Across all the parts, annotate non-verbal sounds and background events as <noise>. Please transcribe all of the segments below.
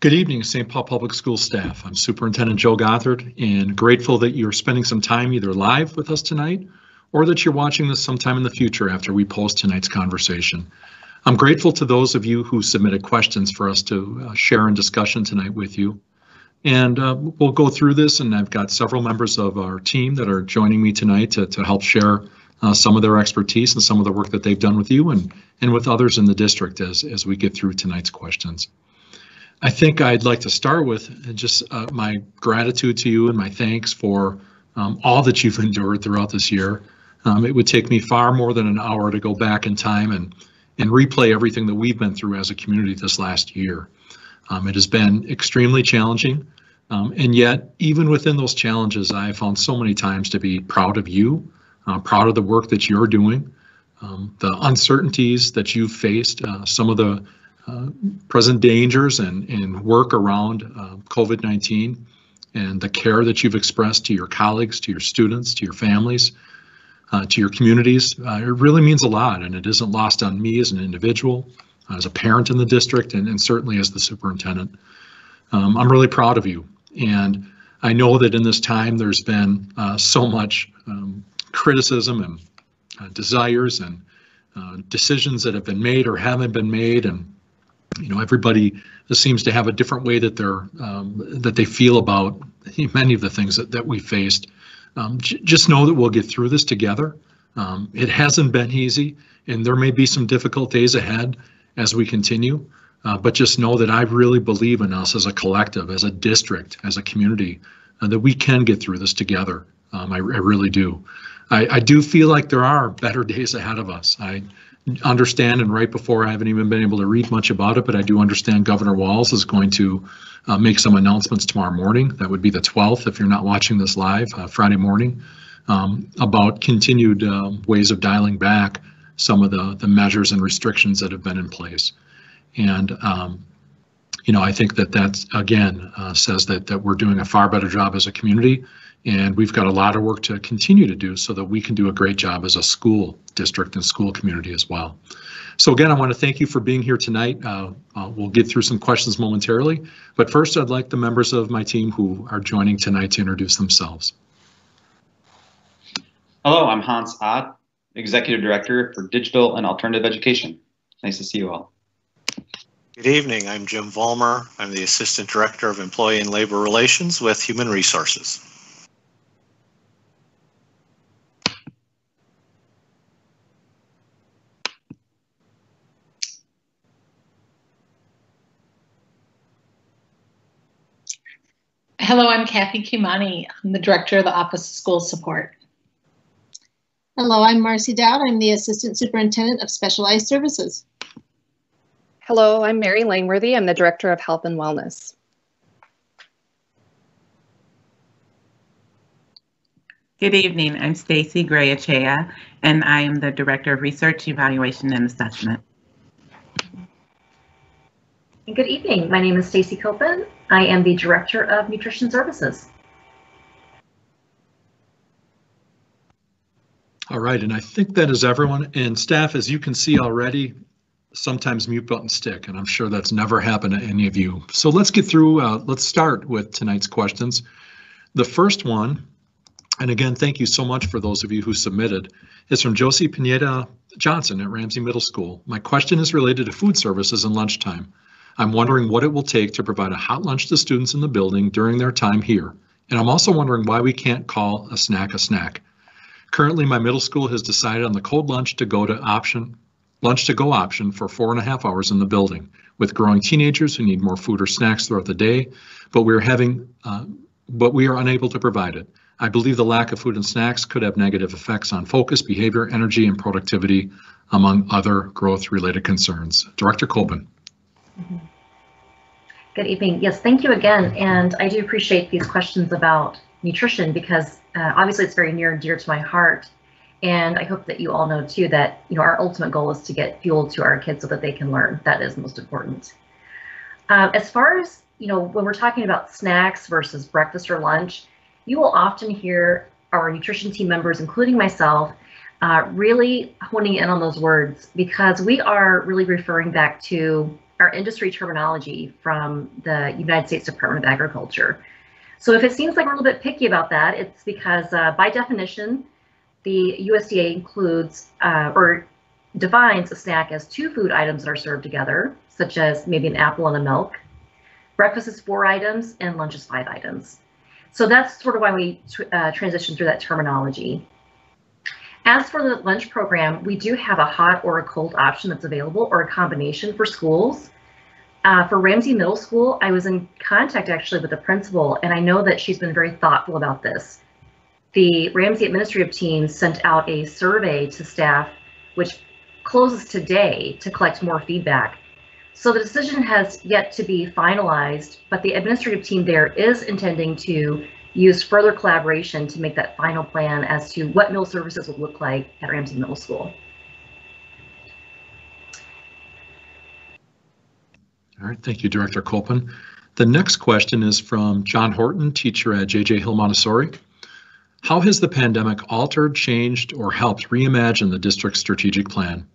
Good evening, St. Paul Public Schools staff. I'm Superintendent Joe Gothard and grateful that you're spending some time either live with us tonight or that you're watching this sometime in the future after we post tonight's conversation. I'm grateful to those of you who submitted questions for us to uh, share in discussion tonight with you. And uh, we'll go through this, and I've got several members of our team that are joining me tonight to, to help share uh, some of their expertise and some of the work that they've done with you and, and with others in the district as, as we get through tonight's questions. I think I'd like to start with just uh, my gratitude to you and my thanks for um, all that you've endured throughout this year. Um, it would take me far more than an hour to go back in time and, and replay everything that we've been through as a community this last year. Um, it has been extremely challenging. Um, and yet, even within those challenges, I have found so many times to be proud of you, uh, proud of the work that you're doing, um, the uncertainties that you've faced, uh, some of the present dangers and, and work around uh, COVID-19 and the care that you've expressed to your colleagues, to your students, to your families, uh, to your communities. Uh, it really means a lot and it isn't lost on me as an individual, as a parent in the district, and, and certainly as the superintendent. Um, I'm really proud of you. And I know that in this time there's been uh, so much um, criticism and uh, desires and decisions that have been made or haven't been made and you know everybody seems to have a different way that they're um, that they feel about many of the things that, that we faced. Um, just know that we'll get through this together. Um, it hasn't been easy and there may be some difficult days ahead as we continue uh, but just know that i really believe in us as a collective as a district as a community uh, that we can get through this together. Um, I, I, really do. I, I do feel like there are better days ahead of us. I understand, and right before I haven't even been able to read much about it, but I do understand Governor Walz is going to uh, make some announcements tomorrow morning. That would be the 12th if you're not watching this live, uh, Friday morning, um, about continued uh, ways of dialing back some of the, the measures and restrictions that have been in place. And, um, you know, I think that that, again, uh, says that, that we're doing a far better job as a community and we've got a lot of work to continue to do so that we can do a great job as a school district and school community as well. So again, I want to thank you for being here tonight. Uh, uh, we'll get through some questions momentarily, but first I'd like the members of my team who are joining tonight to introduce themselves. Hello, I'm Hans Ott, Executive Director for Digital and Alternative Education. Nice to see you all. Good evening, I'm Jim Vollmer. I'm the Assistant Director of Employee and Labor Relations with Human Resources. Hello, I'm Kathy Kimani. I'm the Director of the Office of School Support. Hello, I'm Marcy Dowd. I'm the Assistant Superintendent of Specialized Services. Hello, I'm Mary Langworthy. I'm the Director of Health and Wellness. Good evening. I'm Stacy Gray Akyea, and I am the Director of Research, Evaluation, and Assessment. Good evening. My name is Stacy Koppen. I am the Director of Nutrition Services. All right, and I think that is everyone. And staff, as you can see already, sometimes mute buttons stick, and I'm sure that's never happened to any of you. So let's get through, uh, let's start with tonight's questions. The first one, and again, thank you so much for those of you who submitted, is from Josie Pineda Johnson at Ramsey Middle School. My question is related to food services and lunchtime. I'm wondering what it will take to provide a hot lunch to students in the building during their time here. And I'm also wondering why we can't call a snack a snack. Currently, my middle school has decided on the cold lunch to go to option, lunch to go option for four and a half hours in the building with growing teenagers who need more food or snacks throughout the day, but we're having, uh, but we are unable to provide it. I believe the lack of food and snacks could have negative effects on focus, behavior, energy, and productivity, among other growth related concerns. Director Colvin. Mm -hmm. Good evening. Yes, thank you again. And I do appreciate these questions about nutrition because uh, obviously it's very near and dear to my heart. And I hope that you all know too that you know our ultimate goal is to get fuel to our kids so that they can learn. That is most important. Uh, as far as you know, when we're talking about snacks versus breakfast or lunch, you will often hear our nutrition team members, including myself, uh, really honing in on those words because we are really referring back to our industry terminology from the United States Department of Agriculture. So if it seems like we're a little bit picky about that, it's because uh, by definition, the USDA includes uh, or defines a snack as two food items that are served together, such as maybe an apple and a milk. Breakfast is four items and lunch is five items. So that's sort of why we uh, transition through that terminology. As for the lunch program, we do have a hot or a cold option that's available or a combination for schools. Uh, for Ramsey Middle School, I was in contact actually with the principal, and I know that she's been very thoughtful about this. The Ramsey administrative team sent out a survey to staff, which closes today to collect more feedback. So the decision has yet to be finalized, but the administrative team there is intending to use further collaboration to make that final plan as to what meal services would look like at Ramsey Middle School. All right, thank you, Director Koppen. The next question is from John Horton, teacher at JJ Hill Montessori. How has the pandemic altered, changed, or helped reimagine the district's strategic plan?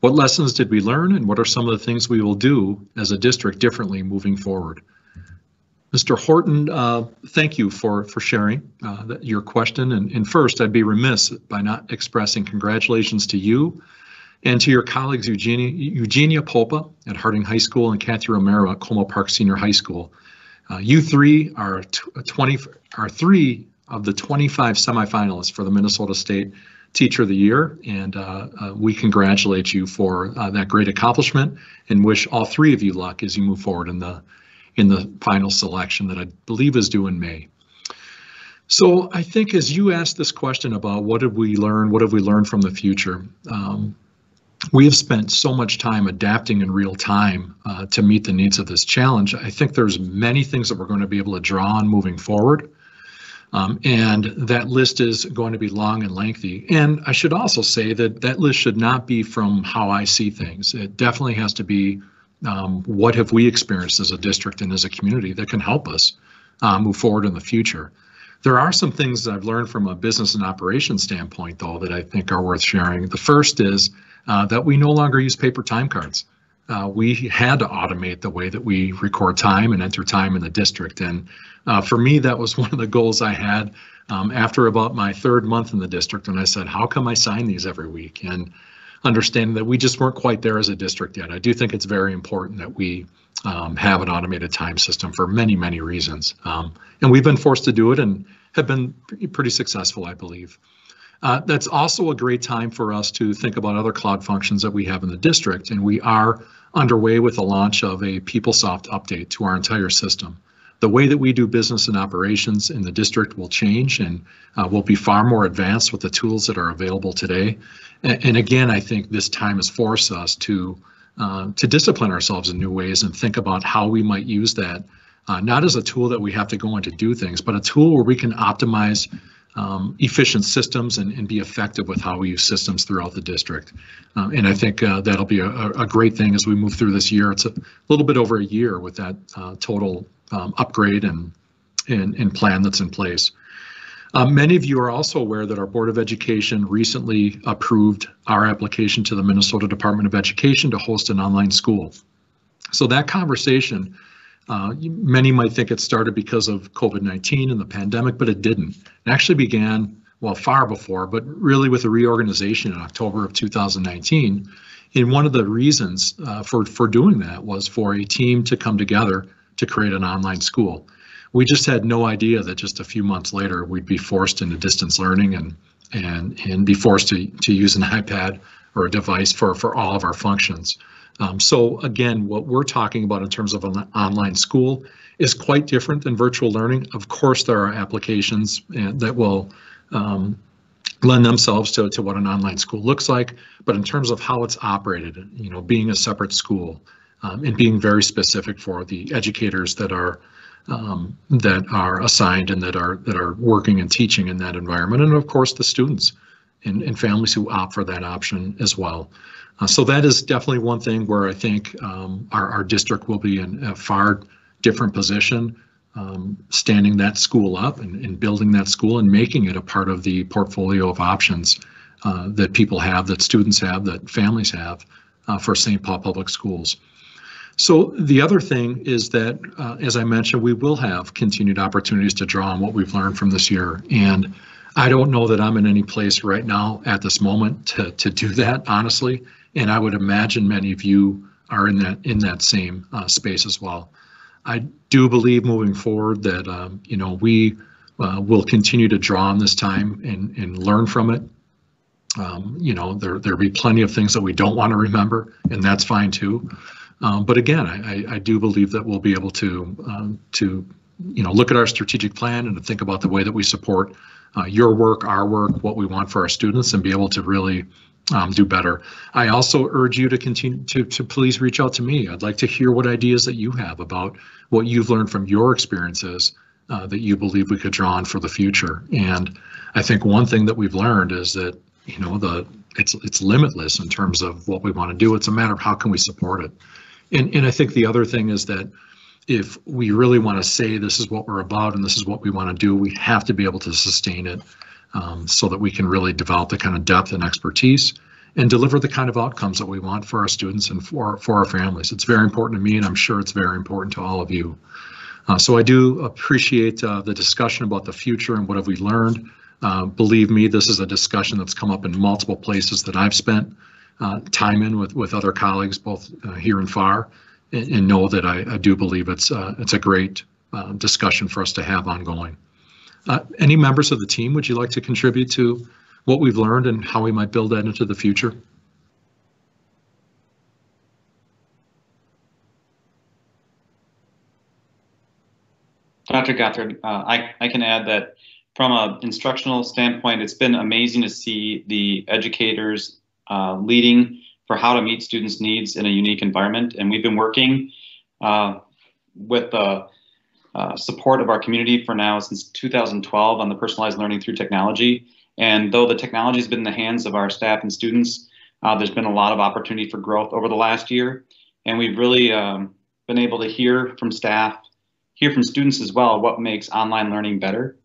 What lessons did we learn and what are some of the things we will do as a district differently moving forward? Mr. Horton, uh, thank you for, for sharing uh, your question. And, and first, I'd be remiss by not expressing congratulations to you and to your colleagues Eugenia, Eugenia Polpa at Harding High School and Kathy Romero at Como Park Senior High School. Uh, you three are 20 are three of the 25 semifinalists for the Minnesota State Teacher of the Year, and uh, uh, we congratulate you for uh, that great accomplishment and wish all three of you luck as you move forward in the in the final selection that I believe is due in May. So I think as you asked this question about what did we learn, what have we learned from the future, um, we have spent so much time adapting in real time uh, to meet the needs of this challenge. I think there's many things that we're going to be able to draw on moving forward. Um, and that list is going to be long and lengthy. And I should also say that that list should not be from how I see things. It definitely has to be um, what have we experienced as a district and as a community that can help us uh, move forward in the future. There are some things I've learned from a business and operations standpoint, though, that I think are worth sharing. The first is uh, that we no longer use paper time cards. Uh, we had to automate the way that we record time and enter time in the district. And uh, for me, that was <laughs> one of the goals I had um, after about my third month in the district. And I said, how come I sign these every week? And understanding that we just weren't quite there as a district yet. I do think it's very important that we um, have an automated time system for many, many reasons. Um, and we've been forced to do it and have been pretty successful, I believe. Uh, that's also a great time for us to think about other cloud functions that we have in the district, and we are underway with the launch of a PeopleSoft update to our entire system. The way that we do business and operations in the district will change and uh, will be far more advanced with the tools that are available today. And, and again, I think this time has forced us to uh, to discipline ourselves in new ways and think about how we might use that, uh, not as a tool that we have to go in to do things, but a tool where we can optimize um, efficient systems and, and, be effective with how we use systems throughout the district. Um, and I think uh, that'll be a, a, great thing as we move through this year. It's a little bit over a year with that uh, total um, upgrade and, and, and, plan that's in place. Uh, many of you are also aware that our Board of Education recently approved our application to the Minnesota Department of Education to host an online school. So that conversation uh, many might think it started because of COVID-19 and the pandemic, but it didn't. It actually began, well, far before, but really with a reorganization in October of 2019. And one of the reasons uh, for, for doing that was for a team to come together to create an online school. We just had no idea that just a few months later, we'd be forced into distance learning and, and, and be forced to, to use an <laughs> iPad or a device for, for all of our functions. Um, so again, what we're talking about in terms of an online school is quite different than virtual learning. Of course, there are applications uh, that will um, lend themselves to, to what an online school looks like, but in terms of how it's operated, you know, being a separate school um, and being very specific for the educators that are um, that are assigned and that are that are working and teaching in that environment, and of course the students and, and families who opt for that option as well. Uh, so that is definitely one thing where I think um, our, our district will be in a far different position, um, standing that school up and, and, building that school and making it a part of the portfolio of options uh, that people have, that students have, that families have uh, for St. Paul Public Schools. So the other thing is that, uh, as I mentioned, we will have continued opportunities to draw on what we've learned from this year. And I don't know that I'm in any place right now at this moment to, to do that, honestly. And I would imagine many of you are in that in that same uh, space as well. I do believe moving forward that um, you know we uh, will continue to draw on this time and and learn from it. Um, you know there there'll be plenty of things that we don't want to remember, and that's fine too. Um, but again, I, I do believe that we'll be able to um, to you know look at our strategic plan and to think about the way that we support uh, your work, our work, what we want for our students, and be able to really um, do better. I also urge you to continue to, to please reach out to me. I'd like to hear what ideas that you have about what you've learned from your experiences uh, that you believe we could draw on for the future. And I think one thing that we've learned is that you know the it's it's limitless in terms of what we want to do. It's a matter of how can we support it. And and I think the other thing is that if we really want to say this is what we're about and this is what we want to do, we have to be able to sustain it um, so that we can really develop the kind of depth and expertise and deliver the kind of outcomes that we want for our students and for, for our families. It's very important to me, and I'm sure it's very important to all of you. Uh, so I do appreciate uh, the discussion about the future and what have we learned. Uh, believe me, this is a discussion that's come up in multiple places that I've spent uh, time in with, with other colleagues, both uh, here and far, and, and know that I, I, do believe it's, uh, it's a great discussion for us to have ongoing. Uh, any members of the team, would you like to contribute to what we've learned and how we might build that into the future? Dr. Gothard, uh, I, I can add that from an instructional standpoint, it's been amazing to see the educators uh, leading for how to meet students' needs in a unique environment. And we've been working uh, with the uh, support of our community for now since 2012 on the personalized learning through technology. And though the technology has been in the hands of our staff and students, uh, there's been a lot of opportunity for growth over the last year. And we've really um, been able to hear from staff, hear from students as well, what makes online learning better.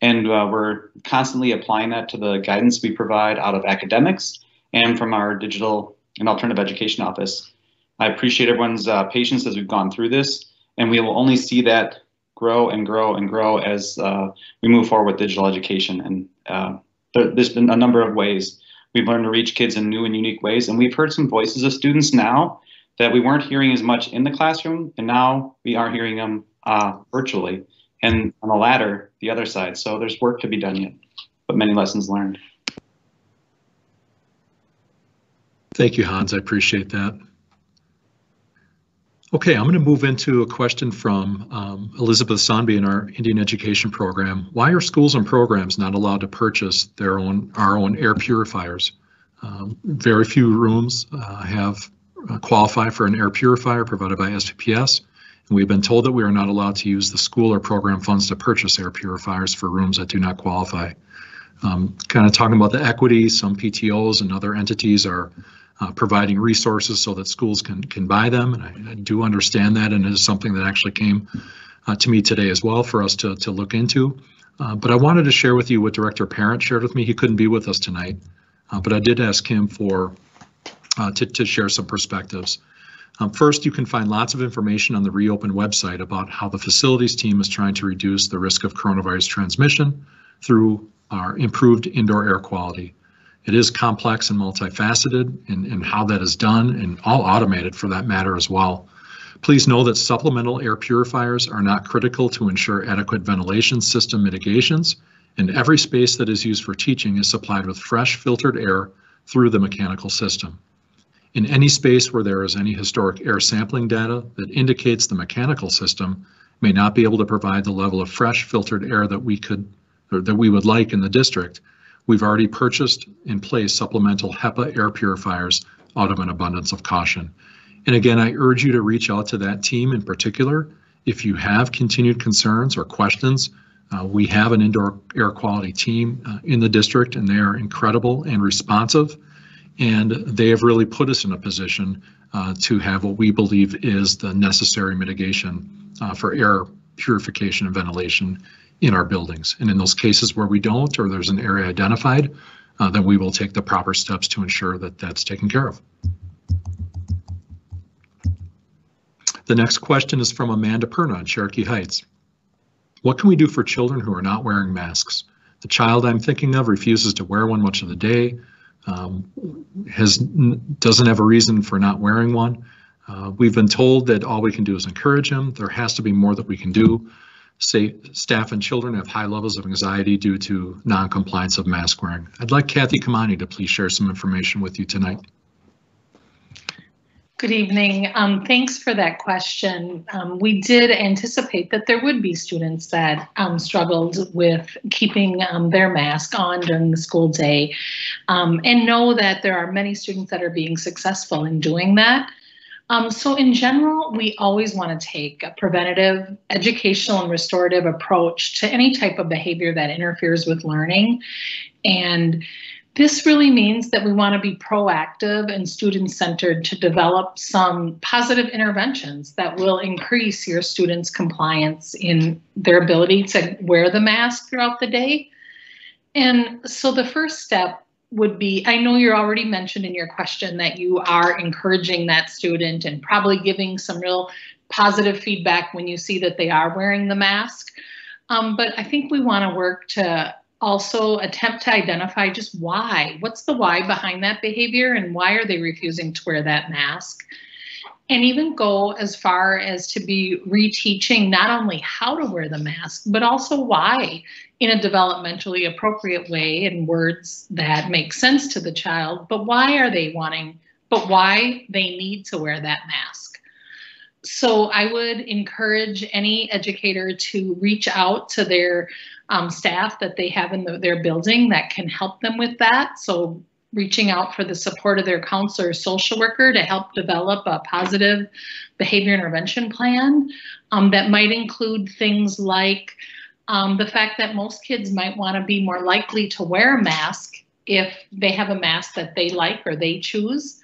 And uh, we're constantly applying that to the guidance we provide out of academics and from our digital and alternative education office. I appreciate everyone's uh, patience as we've gone through this, and we will only see that grow and grow and grow as uh, we move forward with digital education. And uh, there, has been a number of ways we've learned to reach kids in new and unique ways. And we've heard some voices of students now that we weren't hearing as much in the classroom, and now we are hearing them uh, virtually. And on the latter, the other side. So there's work to be done yet, but many lessons learned. Thank you, Hans. I appreciate that. Okay, I'm going to move into a question from um, Elizabeth Sonby in our Indian Education Program. Why are schools and programs not allowed to purchase their own our own air purifiers? Um, very few rooms uh, have uh, qualify for an air purifier provided by SPPS. And we've been told that we are not allowed to use the school or program funds to purchase air purifiers for rooms that do not qualify. Um, kind of talking about the equity, some PTOs and other entities are uh, providing resources so that schools can can buy them. And I, I do understand that, and it is something that actually came uh, to me today as well for us to to look into. Uh, but I wanted to share with you what Director Parent shared with me. He couldn't be with us tonight, uh, but I did ask him for uh, to to share some perspectives. Um, first, you can find lots of information on the reopen website about how the facilities team is trying to reduce the risk of coronavirus transmission through our improved indoor air quality. It is complex and multifaceted in, in how that is done and all automated for that matter as well. Please know that supplemental air purifiers are not critical to ensure adequate ventilation system mitigations, and every space that is used for teaching is supplied with fresh filtered air through the mechanical system. In any space where there is any historic air sampling data that indicates the mechanical system may not be able to provide the level of fresh filtered air that we could or that we would like in the district, We've already purchased and placed supplemental HEPA air purifiers out of an abundance of caution. And again, I urge you to reach out to that team in particular. If you have continued concerns or questions, uh, we have an indoor air quality team uh, in the district and they are incredible and responsive. And they have really put us in a position uh, to have what we believe is the necessary mitigation for air purification and ventilation in our buildings. And in those cases where we don't, or there's an area identified, uh, then we will take the proper steps to ensure that that's taken care of. The next question is from Amanda Perna in Cherokee Heights. What can we do for children who are not wearing masks? The child I'm thinking of refuses to wear one much of the day, um, has doesn't have a reason for not wearing one. Uh, we've been told that all we can do is encourage him. There has to be more that we can do. Say, staff and children have high levels of anxiety due to non-compliance of mask wearing. I'd like Kathy Kamani to please share some information with you tonight. Good evening. Um, thanks for that question. Um, we did anticipate that there would be students that um, struggled with keeping um, their mask on during the school day um, and know that there are many students that are being successful in doing that. Um, so in general, we always want to take a preventative, educational, and restorative approach to any type of behavior that interferes with learning. And this really means that we want to be proactive and student centered to develop some positive interventions that will increase your students' compliance in their ability to wear the mask throughout the day. And so the first step would be I know you're already mentioned in your question that you are encouraging that student and probably giving some real positive feedback when you see that they are wearing the mask. Um, but I think we want to work to also attempt to identify just why. What's the why behind that behavior and why are they refusing to wear that mask? And even go as far as to be reteaching not only how to wear the mask, but also why in a developmentally appropriate way in words that make sense to the child. But why are they wanting, but why they need to wear that mask? So I would encourage any educator to reach out to their um, staff that they have in the, their building that can help them with that. So reaching out for the support of their counselor or social worker to help develop a positive behavior intervention plan um, that might include things like um, the fact that most kids might want to be more likely to wear a mask if they have a mask that they like or they choose.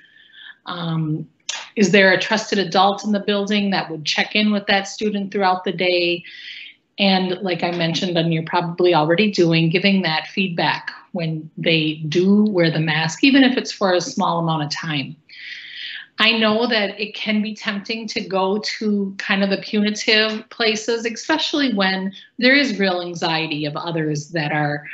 Um, is there a trusted adult in the building that would check in with that student throughout the day? And like I mentioned, and you're probably already doing, giving that feedback when they do wear the mask, even if it's for a small amount of time. I know that it can be tempting to go to kind of the punitive places, especially when there is real anxiety of others that are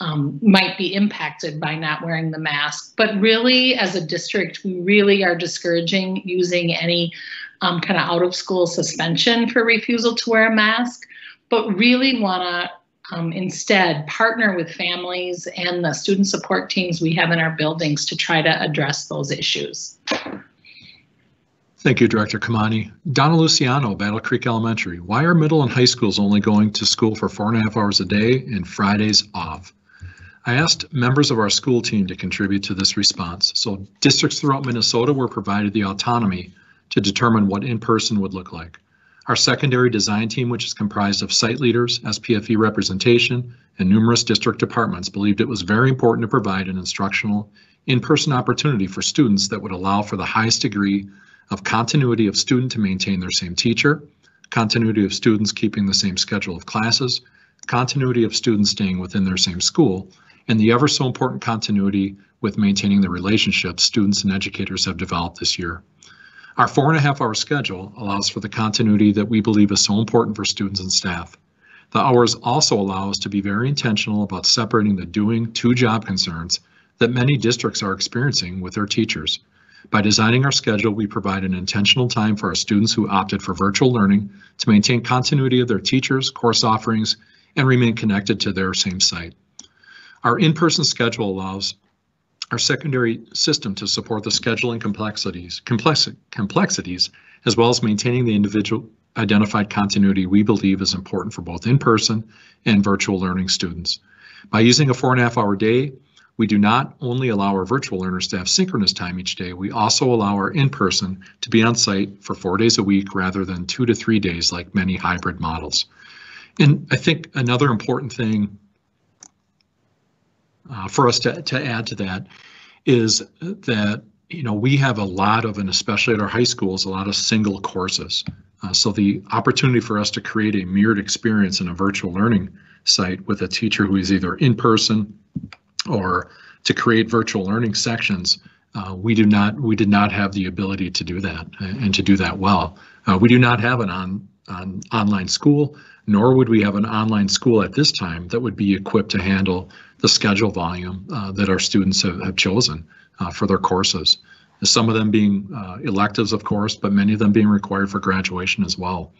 um, might be impacted by not wearing the mask. But really, as a district, we really are discouraging using any um, kind of out of school suspension for refusal to wear a mask but really want to um, instead partner with families and the student support teams we have in our buildings to try to address those issues. Thank you, Director Kamani. Donna Luciano, Battle Creek Elementary. Why are middle and high schools only going to school for four and a half hours a day and Fridays off? I asked members of our school team to contribute to this response. So districts throughout Minnesota were provided the autonomy to determine what in-person would look like. Our secondary design team, which is comprised of site leaders, SPFE representation, and numerous district departments, believed it was very important to provide an instructional in-person opportunity for students that would allow for the highest degree of continuity of student to maintain their same teacher, continuity of students keeping the same schedule of classes, continuity of students staying within their same school, and the ever so important continuity with maintaining the relationships students and educators have developed this year. Our four and a half hour schedule allows for the continuity that we believe is so important for students and staff. The hours also allow us to be very intentional about separating the doing two job concerns that many districts are experiencing with their teachers. By designing our schedule, we provide an intentional time for our students who opted for virtual learning to maintain continuity of their teachers, course offerings, and remain connected to their same site. Our in-person schedule allows our secondary system to support the scheduling complexities, complex, complexities, as well as maintaining the individual identified continuity we believe is important for both in-person and virtual learning students. By using a four and a half hour day, we do not only allow our virtual learners to have synchronous time each day, we also allow our in-person to be on site for four days a week rather than two to three days like many hybrid models. And I think another important thing uh, for us to, to add to that is that you know we have a lot of and especially at our high schools a lot of single courses uh, so the opportunity for us to create a mirrored experience in a virtual learning site with a teacher who is either in person or to create virtual learning sections Uh, we do not, we did not have the ability to do that and, and to do that well. Uh, we do not have an on, on online school, nor would we have an online school at this time that would be equipped to handle the schedule volume uh, that our students have, have chosen uh, for their courses. Some of them being uh, electives, of course, but many of them being required for graduation as well.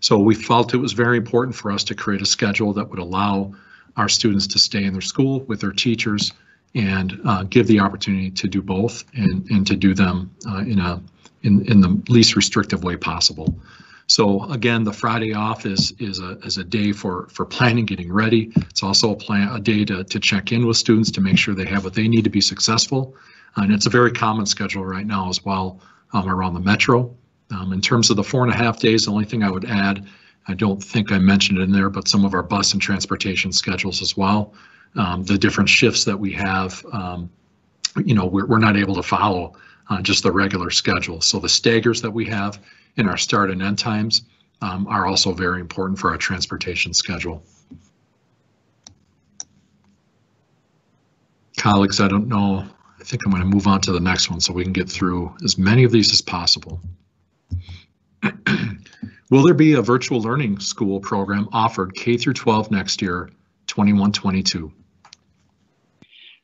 So we felt it was very important for us to create a schedule that would allow our students to stay in their school with their teachers and uh, give the opportunity to do both and, and to do them uh, in a in, in the least restrictive way possible. So again, the Friday off is is a is a day for for planning, getting ready. It's also a plan a day to to check in with students to make sure they have what they need to be successful. And it's a very common schedule right now as well um, around the metro. Um, in terms of the four and a half days, the only thing I would add, I don't think I mentioned it in there, but some of our bus and transportation schedules as well. Um, the different shifts that we have, um, you know, we're, we're not able to follow uh, just the regular schedule. So the staggers that we have in our start and end times um, are also very important for our transportation schedule. Colleagues, I don't know, I think I'm going to move on to the next one so we can get through as many of these as possible. <clears throat> Will there be a virtual learning school program offered K through 12 next year, 21, 22?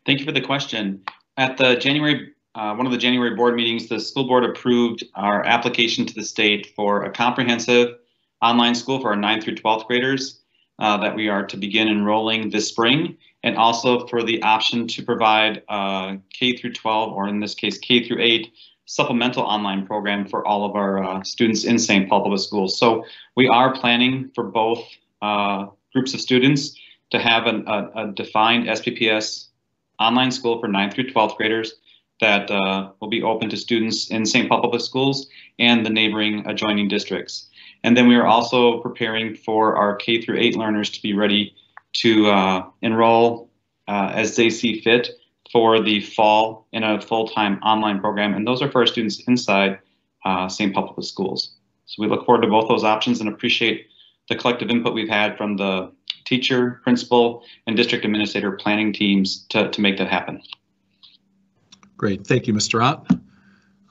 Thank you for the question. At the January, uh, one of the January board meetings, the school board approved our application to the state for a comprehensive online school for our 9th through 12th graders uh, that we are to begin enrolling this spring, and also for the option to provide uh, K through 12, or in this case, K through 8 supplemental online program for all of our uh, students in St. Paul Public Schools. So we are planning for both uh, groups of students to have an, a, a, defined SPPS online school for 9th through 12th graders that uh, will be open to students in St. Paul Public Schools and the neighboring adjoining districts. And then we are also preparing for our K through 8 learners to be ready to uh, enroll uh, as they see fit for the fall in a full-time online program, and those are for our students inside uh, St. Public Schools. So we look forward to both those options and appreciate the collective input we've had from the teacher, principal, and district administrator planning teams to, to make that happen. Great, thank you, Mr. Ott.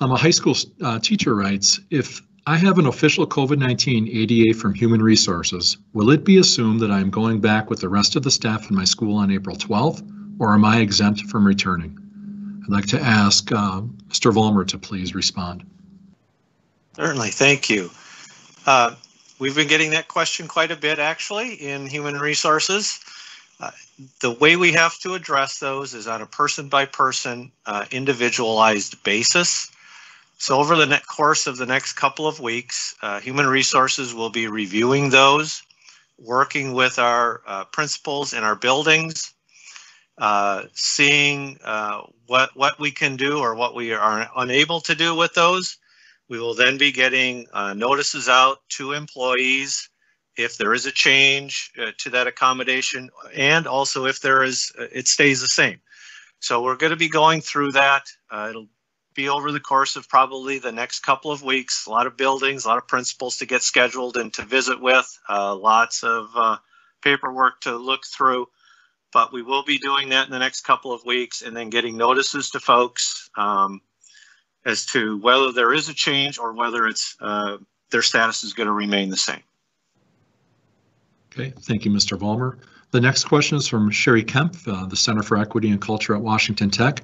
Um, a high school uh, teacher writes, if I have an official COVID-19 ADA from Human Resources, will it be assumed that I am going back with the rest of the staff in my school on April 12th or am I exempt from returning? I'd like to ask uh, Mr. Vollmer to please respond. Certainly, thank you. Uh, we've been getting that question quite a bit actually in human resources. Uh, the way we have to address those is on a person by person, individualized basis. So over the course of the next couple of weeks, uh, human resources will be reviewing those, working with our uh, principals in our buildings, uh, seeing uh, what what we can do or what we are unable to do with those. We will then be getting uh, notices out to employees if there is a change uh, to that accommodation and also if there is, uh, it stays the same. So we're going to be going through that. Uh, it'll be over the course of probably the next couple of weeks. A lot of buildings, a lot of principals to get scheduled and to visit with, lots of paperwork to look through but we will be doing that in the next couple of weeks and then getting notices to folks um, as to whether there is a change or whether it's uh, their status is going to remain the same. Okay, thank you, Mr. Vollmer. The next question is from Sherry Kemp, uh, the Center for Equity and Culture at Washington Tech.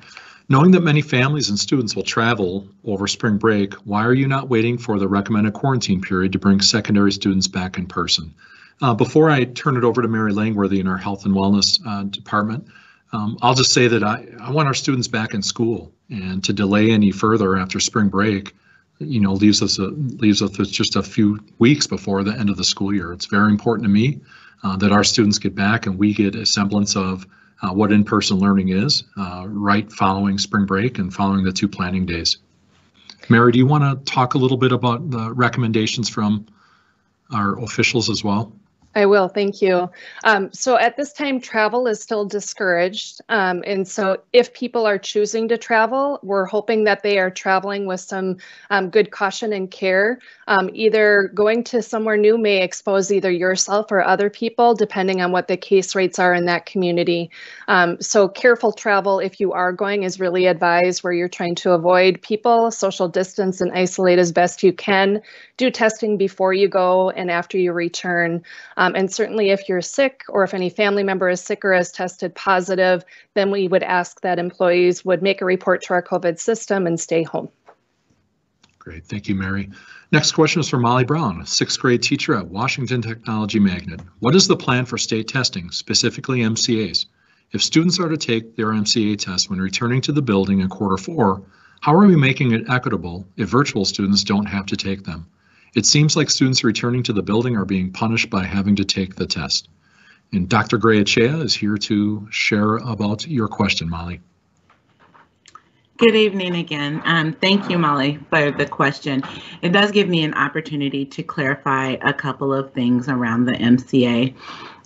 Knowing that many families and students will travel over spring break, why are you not waiting for the recommended quarantine period to bring secondary students back in person? Uh, before I turn it over to Mary Langworthy in our Health and Wellness uh, Department, um, I'll just say that I, I want our students back in school and to delay any further after spring break, you know, leaves us a, leaves us just a few weeks before the end of the school year. It's very important to me uh, that our students get back and we get a semblance of uh, what in-person learning is uh, right following spring break and following the two planning days. Mary, do you want to talk a little bit about the recommendations from our officials as well? I will, thank you. Um, so at this time, travel is still discouraged. Um, and so if people are choosing to travel, we're hoping that they are traveling with some um, good caution and care. Um, either going to somewhere new may expose either yourself or other people, depending on what the case rates are in that community. Um, so careful travel, if you are going, is really advised where you're trying to avoid people, social distance, and isolate as best you can. Do testing before you go and after you return. Um, and certainly if you're sick or if any family member is sick or has tested positive, then we would ask that employees would make a report to our COVID system and stay home. Great, thank you, Mary. Next question is from Molly Brown, sixth grade teacher at Washington Technology Magnet. What is the plan for state testing, specifically MCAs? If students are to take their MCA test when returning to the building in quarter four, how are we making it equitable if virtual students don't have to take them? It seems like students returning to the building are being punished by having to take the test. And Dr. Gray Akyea is here to share about your question, Molly. Good evening again. Um, thank you, Molly, for the question. It does give me an opportunity to clarify a couple of things around the MCA,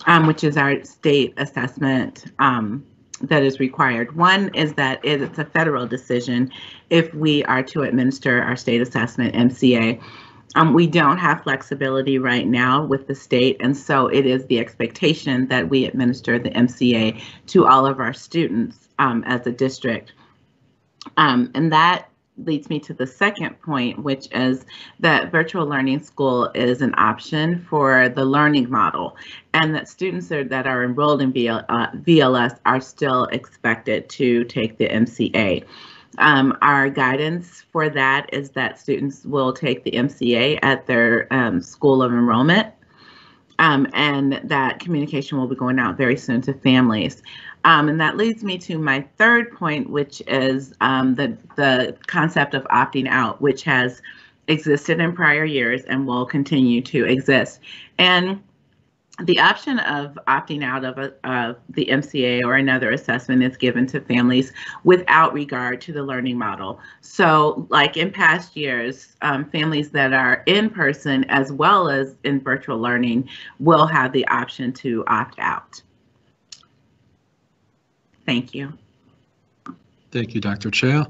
um, which is our state assessment um, that is required. One is that it's a federal decision if we are to administer our state assessment MCA. Um, we don't have flexibility right now with the state, and so it is the expectation that we administer the MCA to all of our students um, as a district. Um, and that leads me to the second point, which is that virtual learning school is an option for the learning model, and that students are, that are enrolled in VL, uh, VLS are still expected to take the MCA. Um, our guidance for that is that students will take the MCA at their um, school of enrollment, um, and that communication will be going out very soon to families. Um, and that leads me to my third point, which is um, the, the concept of opting out, which has existed in prior years and will continue to exist. And the option of opting out of, a, of the MCA or another assessment is given to families without regard to the learning model. So, like in past years, um, families that are in person as well as in virtual learning will have the option to opt out. Thank you. Thank you, Dr. Chea.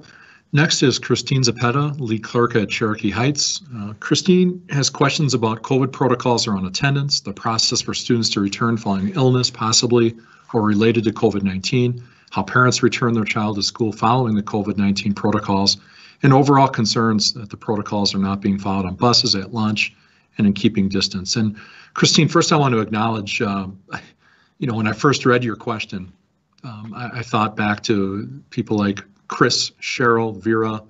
Next is Christine Zapeta, lead clerk at Cherokee Heights. Uh, Christine has questions about COVID protocols around attendance, the process for students to return following illness, possibly or related to COVID-19, how parents return their child to school following the COVID-19 protocols, and overall concerns that the protocols are not being followed on buses, at lunch, and in keeping distance. And Christine, first I want to acknowledge, uh, you know, when I first read your question, um, I, I, thought back to people like Chris, Cheryl, Vera,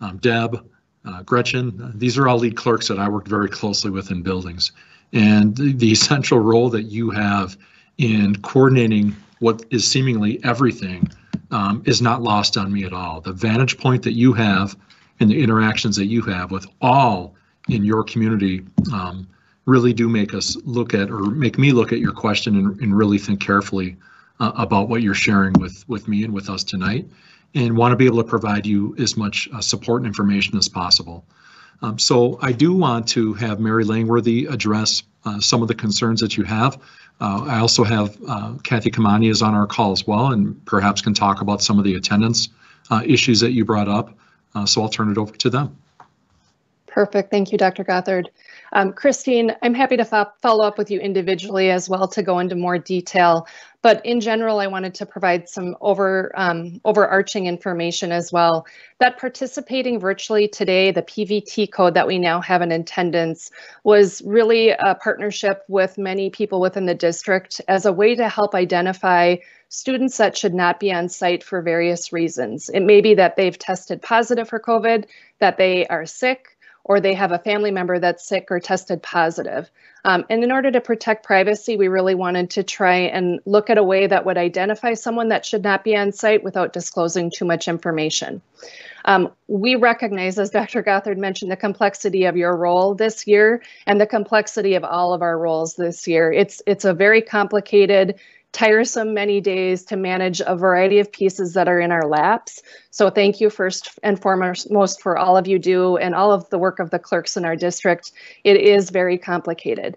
um, Deb, uh, Gretchen. These are all lead clerks that I worked very closely with in buildings. And the, the <laughs> essential role that you have in coordinating what is seemingly everything um, is not lost on me at all. The vantage point that you have and the interactions that you have with all in your community um, really do make us look at or make me look at your question and, and really think carefully uh, about what you're sharing with with me and with us tonight and want to be able to provide you as much uh, support and information as possible. Um, so I do want to have Mary Langworthy address uh, some of the concerns that you have. Uh, I also have uh, Kathy Kamani is on our call as well and perhaps can talk about some of the attendance uh, issues that you brought up. Uh, so I'll turn it over to them. Perfect. Thank you, Dr. Gothard. Um, Christine, I'm happy to fo follow up with you individually as well to go into more detail. But in general, I wanted to provide some over um, overarching information as well. That participating virtually today, the PVT code that we now have in attendance, was really a partnership with many people within the district as a way to help identify students that should not be on site for various reasons. It may be that they've tested positive for COVID, that they are sick, or they have a family member that's sick or tested positive. Um, and in order to protect privacy, we really wanted to try and look at a way that would identify someone that should not be on site without disclosing too much information. Um, we recognize, as Dr. Gothard mentioned, the complexity of your role this year and the complexity of all of our roles this year. It's, it's a very complicated tiresome many days to manage a variety of pieces that are in our laps. So thank you first and foremost for all of you do and all of the work of the clerks in our district. It is very complicated.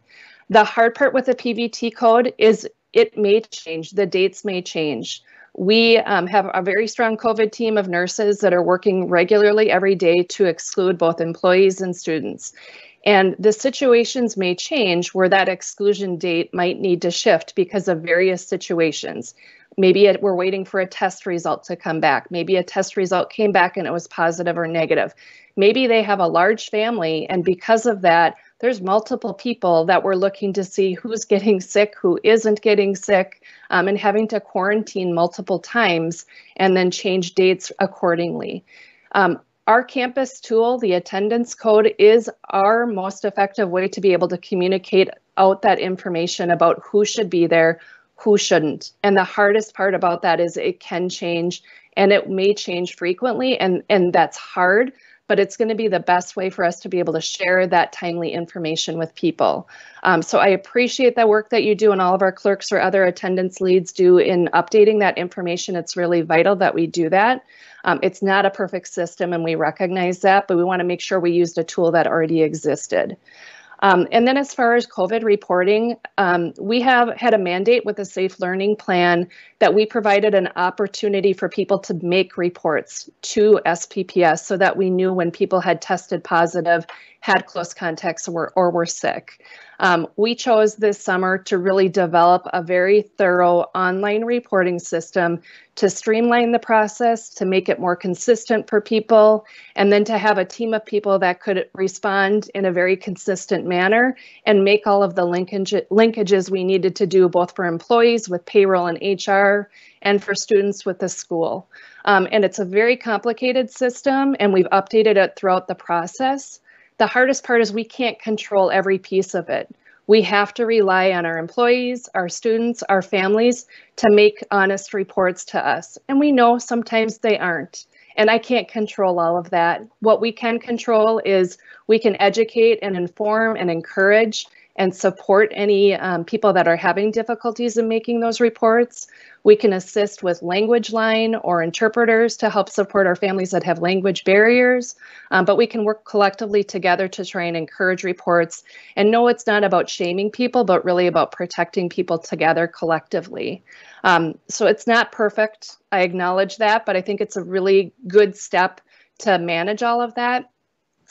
The hard part with the PVT code is it may change, the dates may change. We um, have a very strong COVID team of nurses that are working regularly every day to exclude both employees and students. And the situations may change where that exclusion date might need to shift because of various situations. Maybe it, we're waiting for a test result to come back. Maybe a test result came back and it was positive or negative. Maybe they have a large family, and because of that, there's multiple people that we're looking to see who's getting sick, who isn't getting sick, um, and having to quarantine multiple times and then change dates accordingly. Um, our campus tool, the attendance code, is our most effective way to be able to communicate out that information about who should be there, who shouldn't. And the hardest part about that is it can change and it may change frequently and, and that's hard but it's going to be the best way for us to be able to share that timely information with people. Um, so I appreciate the work that you do and all of our clerks or other attendance leads do in updating that information. It's really vital that we do that. Um, it's not a perfect system and we recognize that, but we want to make sure we used a tool that already existed. Um, and then as far as COVID reporting, um, we have had a mandate with the Safe Learning Plan that we provided an opportunity for people to make reports to SPPS so that we knew when people had tested positive, had close contacts, or, or were sick. Um, we chose this summer to really develop a very thorough online reporting system to streamline the process, to make it more consistent for people, and then to have a team of people that could respond in a very consistent manner and make all of the linkage, linkages we needed to do both for employees with payroll and HR and for students with the school. Um, and it's a very complicated system and we've updated it throughout the process. The hardest part is we can't control every piece of it. We have to rely on our employees, our students, our families to make honest reports to us. And we know sometimes they aren't. And I can't control all of that. What we can control is we can educate and inform and encourage and support any um, people that are having difficulties in making those reports. We can assist with language line or interpreters to help support our families that have language barriers, um, but we can work collectively together to try and encourage reports and know it's not about shaming people, but really about protecting people together collectively. Um, so it's not perfect, I acknowledge that, but I think it's a really good step to manage all of that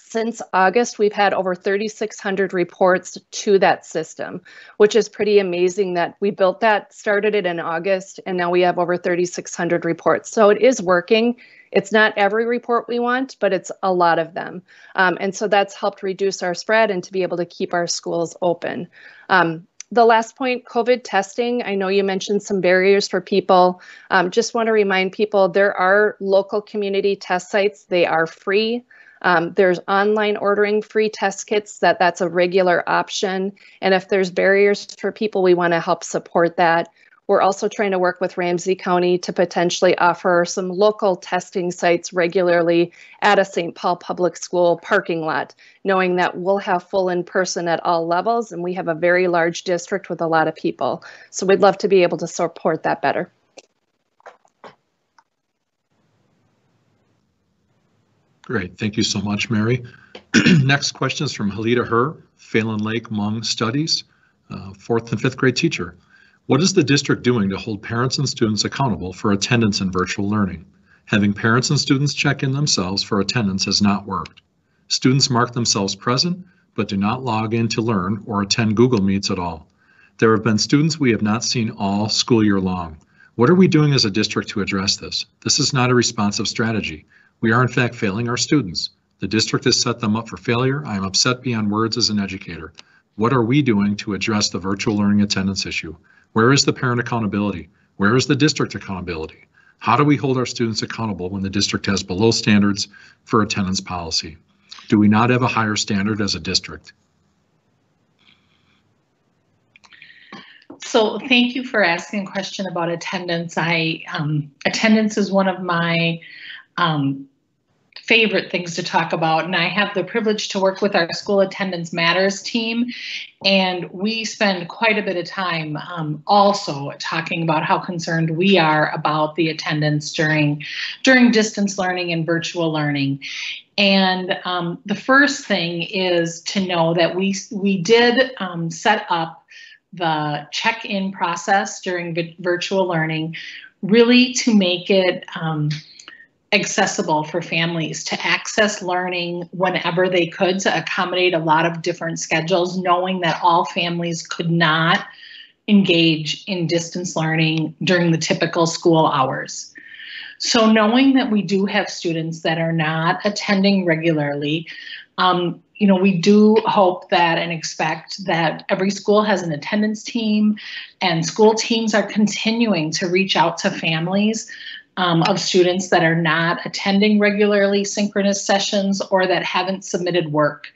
since August, we've had over 3,600 reports to that system, which is pretty amazing that we built that, started it in August, and now we have over 3,600 reports. So it is working. It's not every report we want, but it's a lot of them. Um, and so that's helped reduce our spread and to be able to keep our schools open. Um, the last point, COVID testing. I know you mentioned some barriers for people. Um, just want to remind people there are local community test sites. They are free. Um, there's online ordering free test kits that that's a regular option. And if there's barriers for people, we want to help support that. We're also trying to work with Ramsey County to potentially offer some local testing sites regularly at a St. Paul Public School parking lot, knowing that we'll have full in person at all levels and we have a very large district with a lot of people. So we'd love to be able to support that better. Great. Thank you so much, Mary. <clears throat> Next question is from Halita Herr, Phalen Lake Hmong Studies, uh, fourth and fifth grade teacher. What is the district doing to hold parents and students accountable for attendance in virtual learning? Having parents and students check in themselves for attendance has not worked. Students mark themselves present, but do not log in to learn or attend Google Meets at all. There have been students we have not seen all school year long. What are we doing as a district to address this? This is not a responsive strategy. We are in fact failing our students. The district has set them up for failure. I am upset beyond words as an educator. What are we doing to address the virtual learning attendance issue? Where is the parent accountability? Where is the district accountability? How do we hold our students accountable when the district has below standards for attendance policy? Do we not have a higher standard as a district? So thank you for asking a question about attendance. I um, attendance is one of my um, favorite things to talk about. And I have the privilege to work with our School Attendance Matters team. And we spend quite a bit of time um, also talking about how concerned we are about the attendance during, during distance learning and virtual learning. And um, the first thing is to know that we, we did um, set up the check-in process during virtual learning really to make it um, accessible for families to access learning whenever they could to accommodate a lot of different schedules, knowing that all families could not engage in distance learning during the typical school hours. So knowing that we do have students that are not attending regularly, um, you know, we do hope that and expect that every school has an attendance team and school teams are continuing to reach out to families um, of students that are not attending regularly synchronous sessions or that haven't submitted work.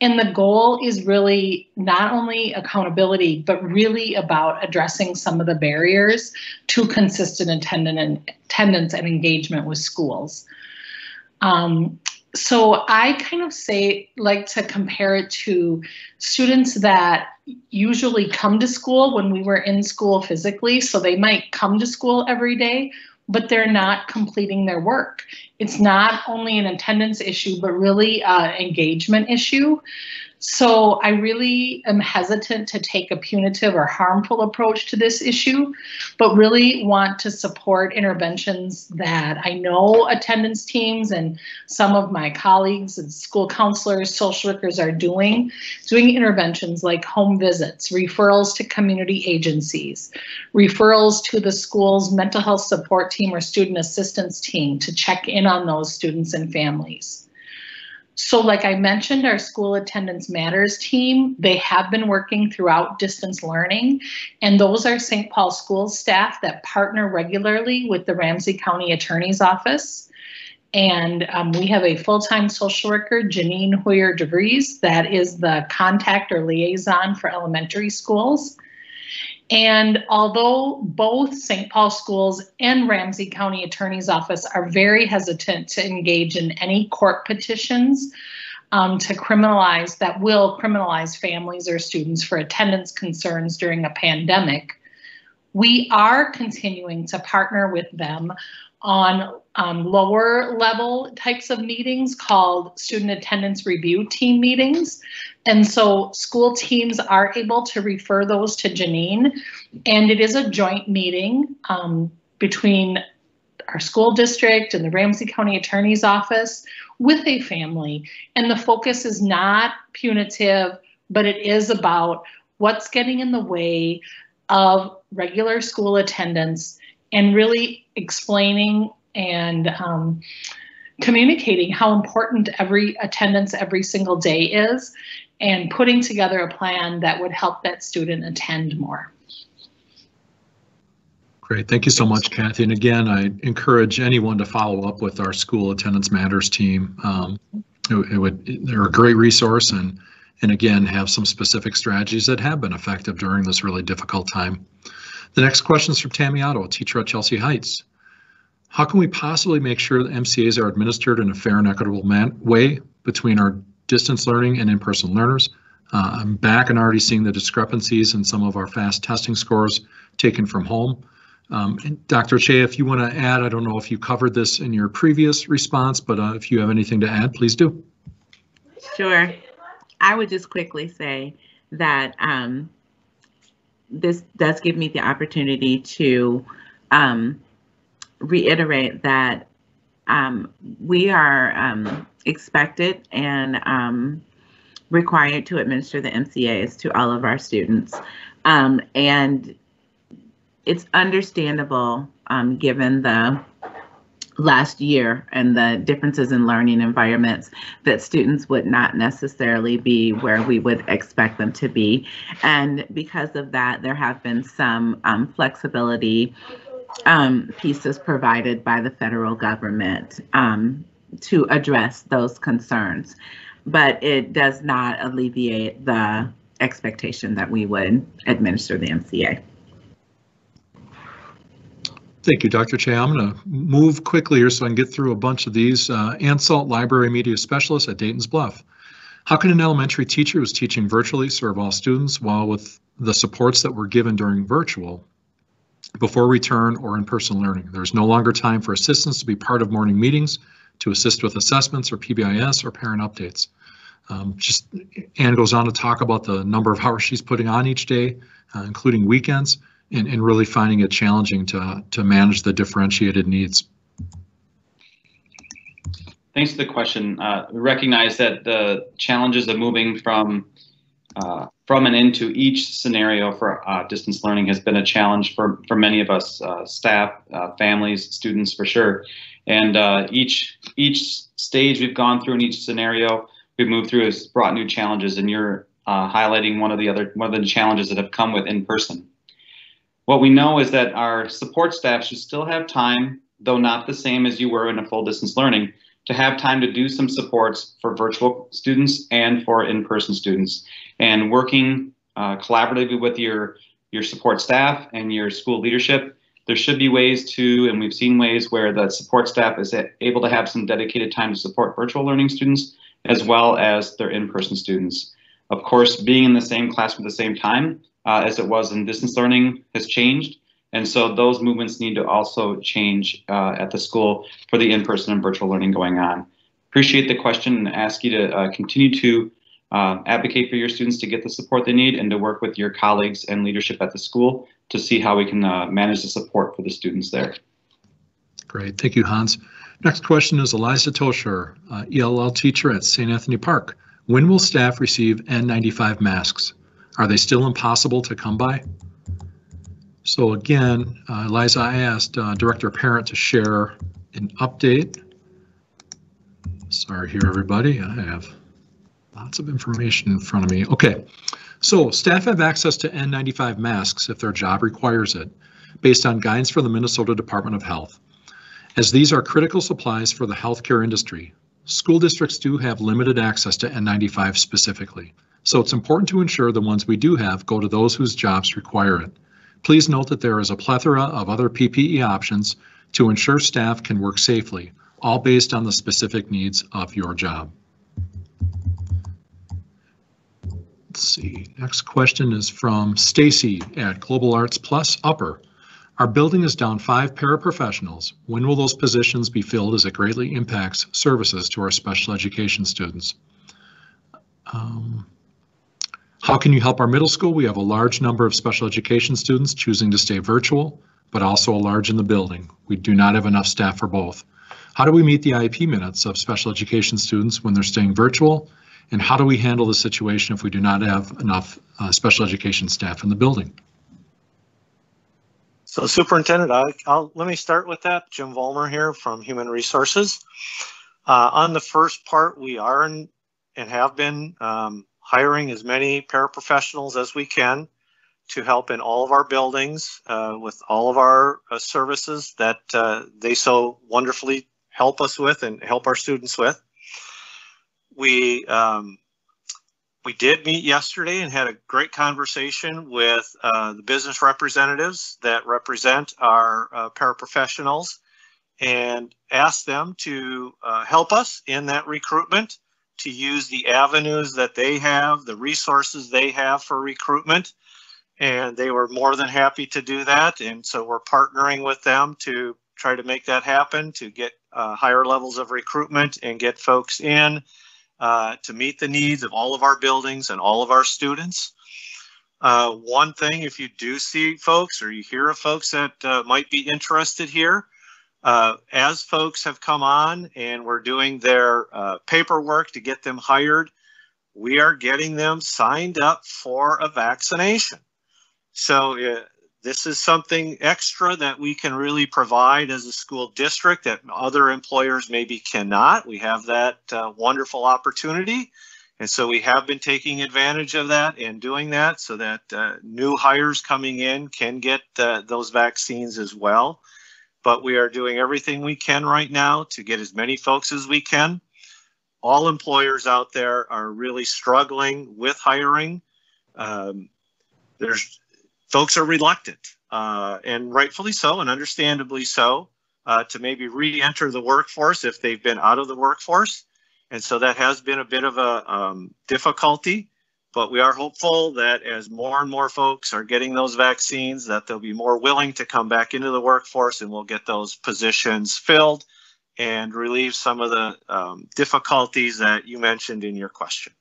And the goal is really not only accountability, but really about addressing some of the barriers to consistent attendance and engagement with schools. Um, so I kind of say, like to compare it to students that usually come to school when we were in school physically. So they might come to school every day, but they're not completing their work. It's not only an attendance issue, but really an engagement issue. So I really am hesitant to take a punitive or harmful approach to this issue, but really want to support interventions that I know attendance teams and some of my colleagues and school counselors, social workers are doing, doing interventions like home visits, referrals to community agencies, referrals to the school's mental health support team or student assistance team to check in on those students and families. So like I mentioned, our school attendance matters team, they have been working throughout distance learning. And those are St. Paul schools staff that partner regularly with the Ramsey County Attorney's Office. And um, we have a full-time social worker, Janine Hoyer DeVries, that is the contact or liaison for elementary schools. And although both St. Paul schools and Ramsey County Attorney's Office are very hesitant to engage in any court petitions um, to criminalize, that will criminalize families or students for attendance concerns during a pandemic, we are continuing to partner with them on um, lower level types of meetings called student attendance review team meetings. And so school teams are able to refer those to Janine, and it is a joint meeting um, between our school district and the Ramsey County Attorney's Office with a family. And the focus is not punitive, but it is about what's getting in the way of regular school attendance and really explaining and um, communicating how important every attendance every single day is and putting together a plan that would help that student attend more. Great. Thank you so much, Kathy. And again, I encourage anyone to follow up with our School Attendance Matters team. Um, it, it, would, they're a great resource and, and again, have some specific strategies that have been effective during this really difficult time. The next question is from Tammy Otto, a teacher at Chelsea Heights. How can we possibly make sure that MCAs are administered in a fair and equitable way between our distance learning and in-person learners? Uh, I'm back and already seeing the discrepancies in some of our fast testing scores taken from home. Um, Dr. Che, if you want to add, I don't know if you covered this in your previous response, but uh, if you have anything to add, please do. Sure. I would just quickly say that um, this does give me the opportunity to um, reiterate that um, we are um, expected and um, required to administer the MCAs to all of our students. Um, and it's understandable um, given the last year and the differences in learning environments that students would not necessarily be where we would expect them to be. And because of that, there have been some um, flexibility um, pieces provided by the federal government um, to address those concerns. But it does not alleviate the expectation that we would administer the MCA. Thank you, Dr. Che. I'm going to move quickly here so I can get through a bunch of these. Uh, Ansalt Library Media Specialist at Dayton's Bluff. How can an elementary teacher who's teaching virtually serve all students while with the supports that were given during virtual before return or in-person learning? There's no longer time for assistants to be part of morning meetings to assist with assessments or PBIS or parent updates. Um, just Anne goes on to talk about the number of hours she's putting on each day, uh, including weekends, and, and really finding it challenging to, to manage the differentiated needs. Thanks for the question. Uh, we recognize that the challenges of moving from uh, from and into each scenario for uh, distance learning has been a challenge for, for many of us, uh, staff, uh, families, students for sure. And uh, each each stage we've gone through in each scenario we've moved through has brought new challenges. And you're highlighting one of the other one of the challenges that have come with in person. What we know is that our support staff should still have time, though not the same as you were in a full distance learning, to have time to do some supports for virtual students and for in-person students. And working uh, collaboratively with your, your support staff and your school leadership, there should be ways to, and we've seen ways where the support staff is able to have some dedicated time to support virtual learning students as well as their in-person students. Of course, being in the same classroom at the same time uh, as it was in distance learning has changed. And so those movements need to also change uh, at the school for the in-person and virtual learning going on. Appreciate the question and ask you to uh, continue to uh, advocate for your students to get the support they need and to work with your colleagues and leadership at the school to see how we can uh, manage the support for the students there. Great, thank you, Hans. Next question is Eliza Tosher, uh, ELL teacher at St. Anthony Park. When will staff receive N95 masks? Are they still impossible to come by? So again, uh, Eliza, I asked uh, Director Parent to share an update. Sorry here, everybody. I have lots of information in front of me. Okay, so staff have access to N95 masks if their job requires it, based on guidance from the Minnesota Department of Health. As these are critical supplies for the healthcare industry, school districts do have limited access to N95 specifically. So it's important to ensure the ones we do have go to those whose jobs require it. Please note that there is a plethora of other PPE options to ensure staff can work safely, all based on the specific needs of your job. Let's see, next question is from Stacy at Global Arts Plus Upper. Our building is down five paraprofessionals. When will those positions be filled as it greatly impacts services to our special education students? Um, how can you help our middle school? We have a large number of special education students choosing to stay virtual, but also a large in the building. We do not have enough staff for both. How do we meet the IEP minutes of special education students when they're staying virtual? And how do we handle the situation if we do not have enough uh, special education staff in the building? So Superintendent, I'll, I'll, let me start with that. Jim Vollmer here from Human Resources. Uh, on the first part, we are in, and have been um, hiring as many paraprofessionals as we can to help in all of our buildings uh, with all of our uh, services that uh, they so wonderfully help us with and help our students with. We um, we did meet yesterday and had a great conversation with uh, the business representatives that represent our uh, paraprofessionals and asked them to uh, help us in that recruitment to use the avenues that they have, the resources they have for recruitment. And they were more than happy to do that. And so we're partnering with them to try to make that happen, to get uh, higher levels of recruitment and get folks in uh, to meet the needs of all of our buildings and all of our students. Uh, one thing, if you do see folks or you hear of folks that uh, might be interested here, uh, as folks have come on and we're doing their uh, paperwork to get them hired, we are getting them signed up for a vaccination. So this is something extra that we can really provide as a school district that other employers maybe cannot. We have that uh, wonderful opportunity. And so we have been taking advantage of that and doing that so that uh, new hires coming in can get uh, those vaccines as well but we are doing everything we can right now to get as many folks as we can. All employers out there are really struggling with hiring. Um, there's folks are reluctant, uh, and rightfully so, and understandably so, uh, to maybe re-enter the workforce if they've been out of the workforce. And so that has been a bit of a um, difficulty, but we are hopeful that as more and more folks are getting those vaccines, that they'll be more willing to come back into the workforce and we'll get those positions filled and relieve some of the um, difficulties that you mentioned in your question.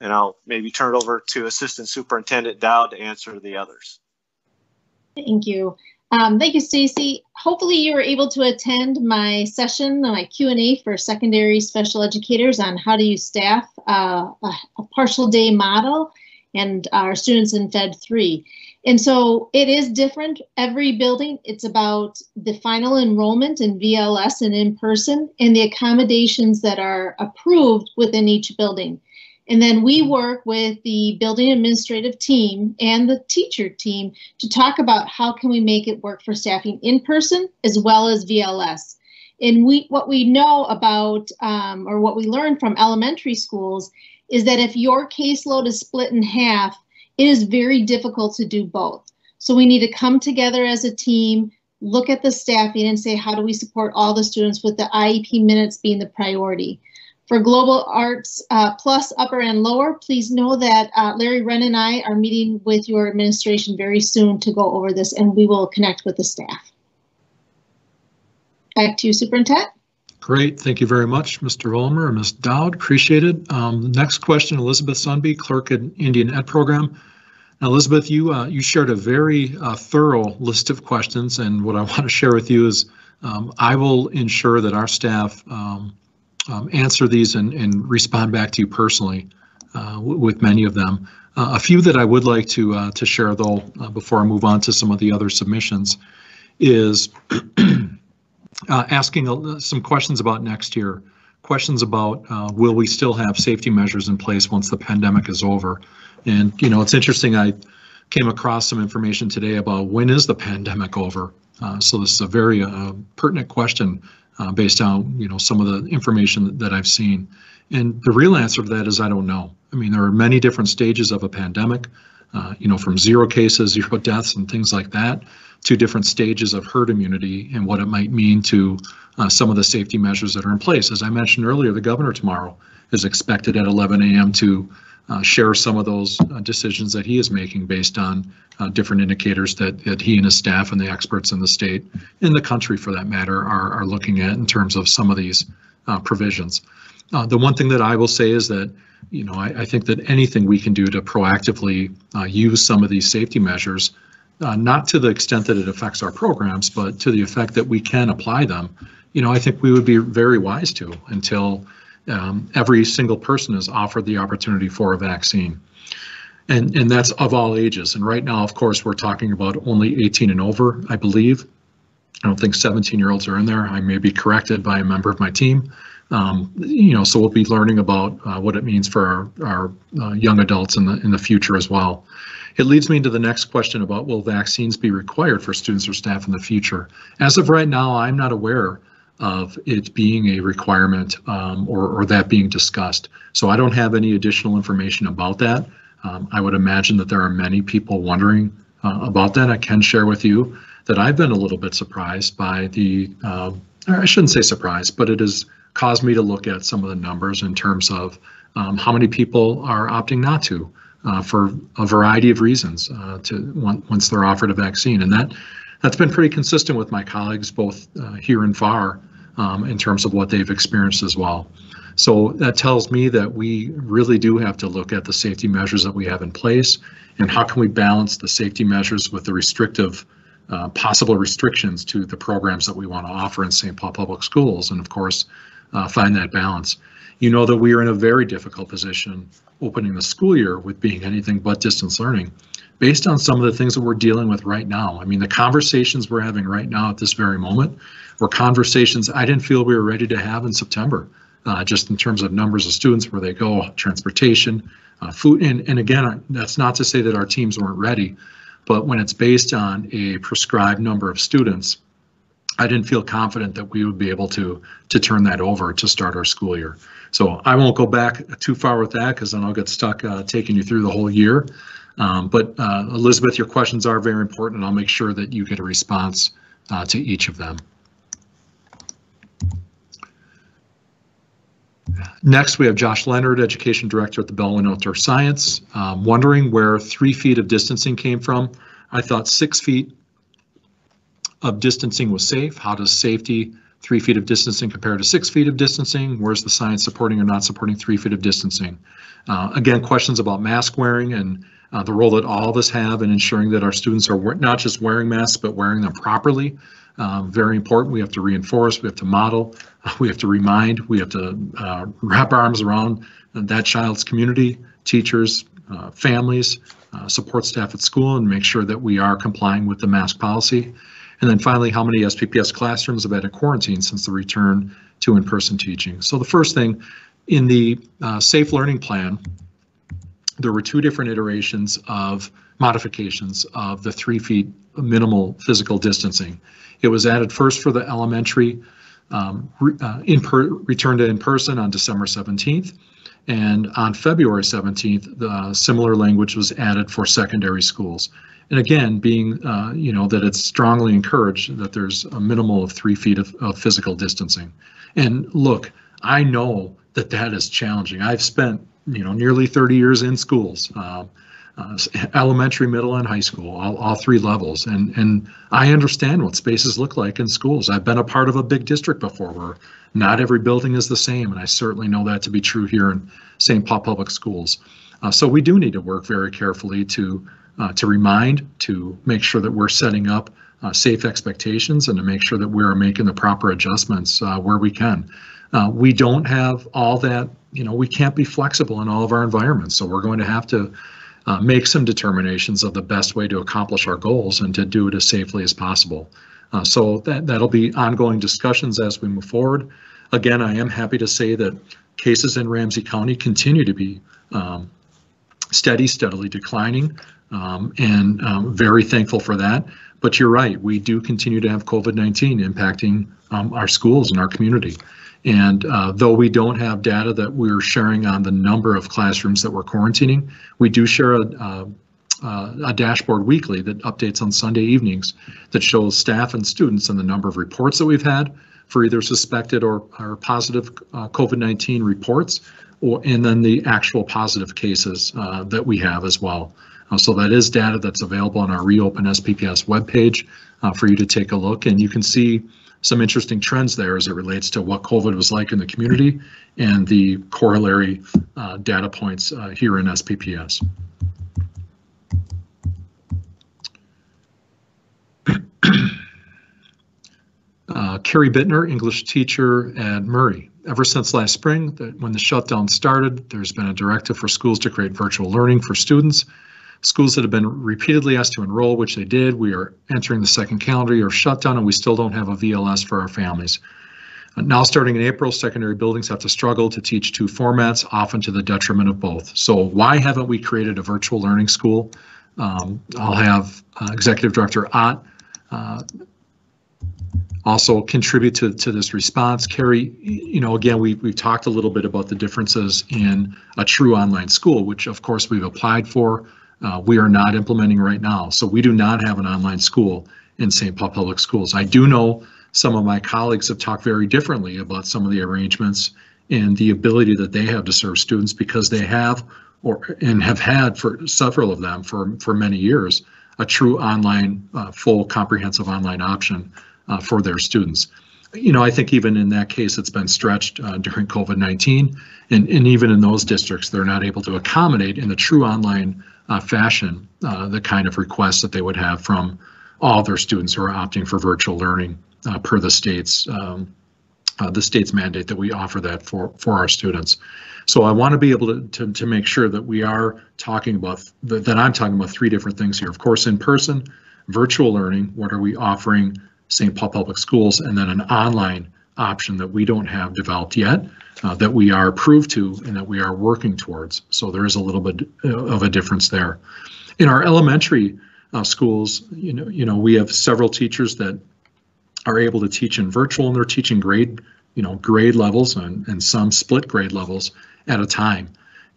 And I'll maybe turn it over to Assistant Superintendent Dowd to answer the others. Thank you. Um, thank you, Stacy. Hopefully you were able to attend my session, my Q&A for secondary special educators on how to use staff, uh, a, a, partial day model, and our students in Fed 3. And so it is different every building. It's about the final enrollment in VLS and in person and the accommodations that are approved within each building. And then we work with the building administrative team and the teacher team to talk about how can we make it work for staffing in person as well as VLS. And we, what we know about, um, or what we learned from elementary schools, is that if your caseload is split in half, it is very difficult to do both. So we need to come together as a team, look at the staffing, and say how do we support all the students with the IEP minutes being the priority. For Global Arts uh, Plus Upper and Lower, please know that uh, Larry Wren and I are meeting with your administration very soon to go over this and we will connect with the staff. Back to you, Superintendent. Great. Thank you very much, Mr. Vollmer and Ms. Dowd. Appreciate it. Um, next question, Elizabeth Sunby, clerk at Indian Ed Program. Now, Elizabeth, you uh, you shared a very uh, thorough list of questions, and what I <laughs> want to share with you is um, I will ensure that our staff um, um, answer these and, and respond back to you personally uh, with many of them. Uh, a few that I would like to uh, to share though uh, before I move on to some of the other submissions is <clears throat> uh, asking some questions about next year. Questions about uh, will we still have safety measures in place once the pandemic is over? And you know it's interesting. I came across some information today about when is the pandemic over. so this is a very pertinent question uh, based on you know some of the information that I've seen. And the real answer to that is I don't know. I mean, there are many different stages of a pandemic, uh, you know, from zero cases, <laughs> zero deaths, and things like that, to different stages of herd immunity and what it might mean to uh, some of the safety measures that are in place. As I mentioned earlier, the governor tomorrow is expected at 11 a.m. to uh, share some of those uh, decisions that he is making based on uh, different indicators that, that he and his staff and the experts in the state, in the country for that matter, are, are looking at in terms of some of these uh, provisions. Uh, the one thing that I will say is that, you know, I, I think that anything we can do to proactively uh, use some of these safety measures, not to the extent that it affects our programs, but to the effect that we can apply them, you know, I think we would be very wise to until um, every single person is offered the opportunity for a vaccine. And, and that's of all ages. And right now, of course, we're talking about only 18 and over, I believe. I don't think 17 year olds are in there. I may be corrected by a member of my team. Um, you know, so we'll be learning about uh, what it means for our, our uh, young adults in the in the future as well. It leads me into the next question about will vaccines be required for students or staff in the future? As of right now, I'm not aware of it being a requirement um, or, or that being discussed. So I don't have any additional information about that. Um, I would imagine that there are many people wondering uh, about that. I can share with you that I've been a little bit surprised by the, uh, I shouldn't say surprised, but it has caused me to look at some of the numbers in terms of um, how many people are opting not to uh, for a variety of reasons uh, to once they're offered a vaccine. And that that's been pretty consistent with my colleagues, both uh, here and far, um, in terms of what they've experienced as well. So that tells me that we really do have to look at the safety measures that we have in place and how can we balance the safety measures with the restrictive uh, possible restrictions to the programs that we want to offer in St. Paul Public Schools and of course uh, find that balance. You know that we are in a very difficult position opening the school year with being anything but distance learning based on some of the things that we're dealing with right now. I mean, the conversations we're having right now at this very moment were conversations I didn't feel we were ready to have in September, uh, just in terms of numbers of students, where they go, transportation, uh, food. And, and again, that's not to say that our teams weren't ready, but when it's based on a prescribed number of students, I didn't feel confident that we would be able to to turn that over to start our school year. So I won't go back too far with that because then I'll get stuck uh, taking you through the whole year. Um, but uh, Elizabeth, your questions are very important, and I'll make sure that you get a response uh, to each of them. Next, we have Josh Leonard, Education Director at the Belwin Outdoor Science, um, wondering where three feet of distancing came from. I thought six feet of distancing was safe. How does safety, three feet of distancing compared to six feet of distancing? Where's the science supporting or not supporting three feet of distancing? Uh, again, questions about mask wearing and uh, the role that all of us have in ensuring that our students are not just wearing masks, but wearing them properly. Um, very important. We have to reinforce, we have to model, <laughs> we have to remind, we have to uh, wrap arms around that child's community, teachers, uh, families, uh, support staff at school, and make sure that we are complying with the mask policy. And then finally, how many SPPS classrooms have had a quarantine since the return to in-person teaching? So the first thing, in the uh, Safe Learning Plan, there were two different iterations of modifications of the three feet minimal physical distancing. It was added first for the elementary um, re, uh, in per, return to in person on December 17th. And on February 17th, the similar language was added for secondary schools. And again, being, uh, you know, that it's strongly encouraged that there's a minimal of three feet of, of physical distancing. And look, I know that that is challenging. I've spent, you know, nearly 30 years in schools. Uh, uh, elementary, middle, and high school, all, all three levels. And, and I understand what spaces look like in schools. I've been a part of a big district before where not every building is the same, and I certainly know that to be true here in St. Paul Public Schools. Uh, so we do need to work very carefully to uh, to remind, to make sure that we're setting up uh, safe expectations, and to make sure that we are making the proper adjustments uh, where we can. Uh, we don't have all that, you know, we can't be flexible in all of our environments, so we're going to have to uh, make some determinations of the best way to accomplish our goals and to do it as safely as possible. Uh, so that, that'll be ongoing discussions as we move forward. Again, I am happy to say that cases in Ramsey County continue to be um, steady, steadily declining, um, and um, very thankful for that. But you're right, we do continue to have COVID-19 impacting um, our schools and our community. And uh, though we don't have data that we're sharing on the number of classrooms that we're quarantining, we do share a, a, a, dashboard weekly that updates on Sunday evenings that shows staff and students and the number of reports that we've had for either suspected or, or positive uh, COVID-19 reports, or and then the actual positive cases uh, that we have as well. Uh, so that is data that's available on our Reopen SPPS webpage uh, for you to take a look, and you can see some interesting trends there as it relates to what COVID was like in the community and the corollary uh, data points uh, here in SPPS. <clears throat> uh, Carrie Bittner, English teacher at Murray. Ever since last spring, when the shutdown started, there's been a directive for schools to create virtual learning for students Schools that have been repeatedly asked to enroll, which they did, we are entering the second calendar year of shutdown and we still don't have a VLS for our families. Uh, now starting in April, secondary buildings have to struggle to teach two formats, often to the detriment of both. So why haven't we created a virtual learning school? Um, I'll have uh, Executive Director Ott uh, also contribute to, to this response. Carrie, you know, again, we, we've talked a little bit about the differences in a true online school, which of course we've applied for uh, we are not implementing right now. So we do not have an online school in St. Paul Public Schools. I do know some of my colleagues have talked very differently about some of the arrangements and the ability that they have to serve students because they have or and have had for several of them for, for many years a true online, uh, full comprehensive online option uh, for their students. You know, I think even in that case, it's been stretched uh, during COVID-19, and, and even in those districts, they're not able to accommodate in the true online uh, fashion uh, the kind of requests that they would have from all their students who are opting for virtual learning uh, per the state's um, uh, the state's mandate that we offer that for for our students. So I want to be able to, to, to make sure that we are talking about that, that I'm talking about three different things here. Of course, in person, virtual learning. What are we offering St. Paul Public Schools, and then an online option that we don't have developed yet uh, that we are approved to and that we are working towards. So there is a little bit uh, of a difference there. In our elementary uh, schools, you know, you know, we have several teachers that are able to teach in virtual and they're teaching grade, you know, grade levels and, and some split grade levels at a time.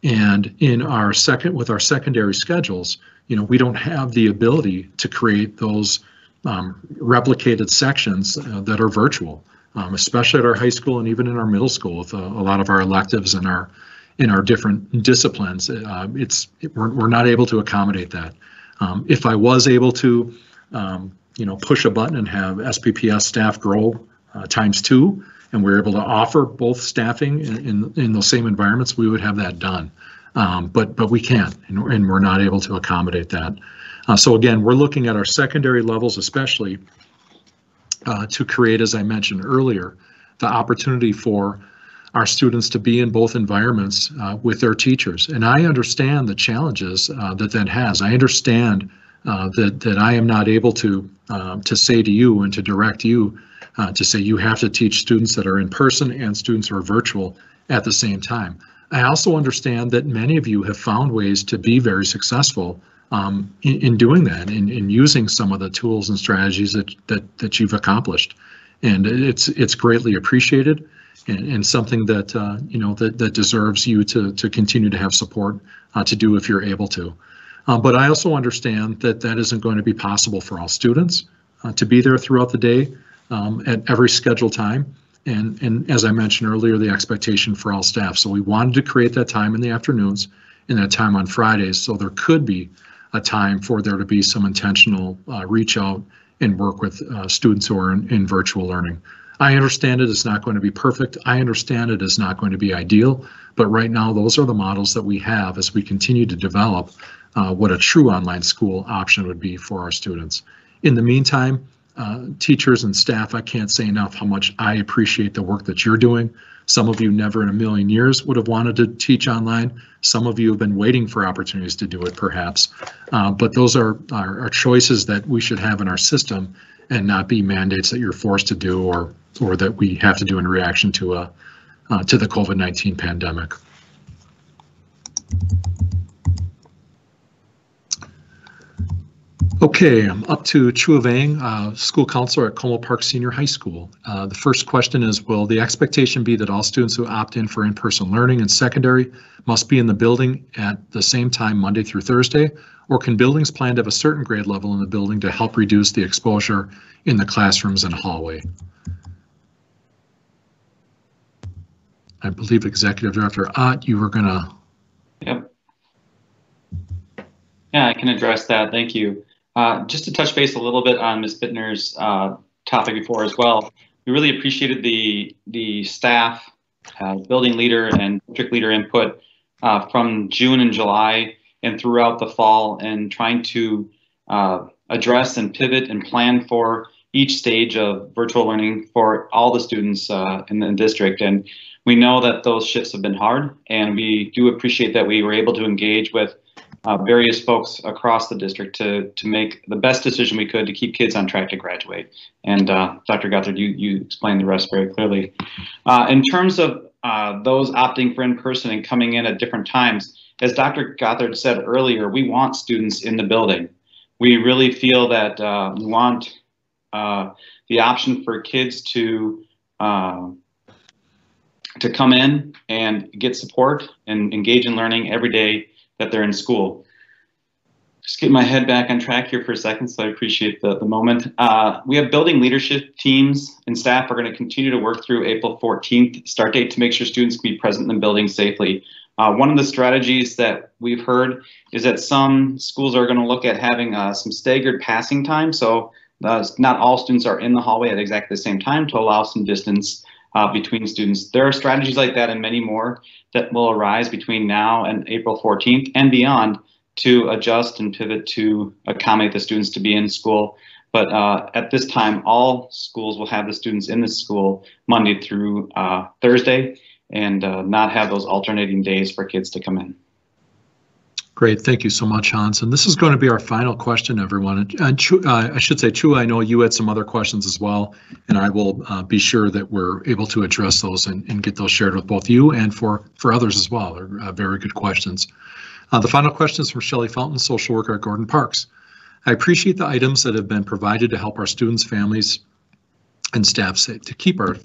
And in our second, with our secondary schedules, you know, we don't have the ability to create those um, replicated sections uh, that are virtual, um, especially at our high school and even in our middle school with uh, a lot of our electives and our in our different disciplines. Uh, it's it, we're, we're not able to accommodate that. Um, if I was able to, um, you know, push a button and have SPPS staff grow uh, times two, and we're able to offer both staffing in, in, in those same environments, we would have that done. Um, but but we can't, and, and, we're not able to accommodate that. Uh, so again, we're looking at our secondary levels, especially uh, to create, as I mentioned earlier, the opportunity for our students to be in both environments uh, with their teachers. And I understand the challenges uh, that that has. I understand uh, that that I am not able to um, to say to you and to direct you uh, to say you have to teach students that are in person and students who are virtual at the same time. I also understand that many of you have found ways to be very successful um, in, in, doing that, in, in using some of the tools and strategies that, that, that you've accomplished. And it's it's greatly appreciated and, and something that uh, you know that, that deserves you to, to continue to have support uh, to do if you're able to. Uh, but I also understand that that isn't going to be possible for all students uh, to be there throughout the day um, at every scheduled time. And, and as I mentioned earlier, the expectation for all staff. So we wanted to create that time in the afternoons and that time on Fridays. So there could be a time for there to be some intentional uh, reach out and work with uh, students who are in, in virtual learning. I understand it is not going to be perfect. I understand it is not going to be ideal, but right now those are the models that we have as we continue to develop uh, what a true online school option would be for our students. In the meantime, uh, teachers and staff, I can't say enough how much I appreciate the work that you're doing. Some of you never in a million years would have wanted to teach online. Some of you have been waiting for opportunities to do it, perhaps. Uh, but those are, are, are choices that we should have in our system and not be mandates that you're forced to do or or that we have to do in reaction to a uh, to the COVID-19 pandemic. Okay, I'm up to Chua Vang, uh, school counselor at Como Park Senior High School. Uh, the first question is, will the expectation be that all students who opt in for in-person learning in secondary must be in the building at the same time Monday through Thursday? Or can buildings plan to have a certain grade level in the building to help reduce the exposure in the classrooms and hallway? I believe Executive Director Ott, you were gonna. Yep. Yeah, I can address that. Thank you. Uh, just to touch base a little bit on Ms. Bittner's uh, topic before as well, we really appreciated the the staff, uh, building leader, and district leader input uh, from June and July and throughout the fall, and trying to uh, address and pivot and plan for each stage of virtual learning for all the students in the district. And we know that those shifts have been hard, and we do appreciate that we were able to engage with uh, various folks across the district to to make the best decision we could to keep kids on track to graduate. And uh, Dr. Gothard, you you explained the rest very clearly. Uh, in terms of uh, those opting for in-person and coming in at different times, as Dr. Gothard said earlier, we want students in the building. We really feel that uh, we want uh, the option for kids to to come in and get support and engage in learning every day that they're in school. Just get my head back on track here for a second, so I appreciate the, the moment. Uh, we have building leadership teams and staff are going to continue to work through April 14th start date to make sure students can be present in the building safely. Uh, one of the strategies that we've heard is that some schools are going to look at having uh, some staggered passing time. So uh, not all students are in the hallway at exactly the same time to allow some distance uh, between students. There are strategies like that and many more that will arise between now and April 14th and beyond to adjust and pivot to accommodate the students to be in school. But uh, at this time, all schools will have the students in the school Monday through uh, Thursday and uh, not have those alternating days for kids to come in. Great, thank you so much, Hans. And this is going to be our final question, everyone. And uh, I should say, Chu, I know you had some other questions as well, and I will uh, be sure that we're able to address those and, and, get those shared with both you and for, for others as well. They're uh, very good questions. Uh, the final question is from Shelley Fountain, social worker at Gordon Parks. I appreciate the items that have been provided to help our students, families, and staff safe, to keep our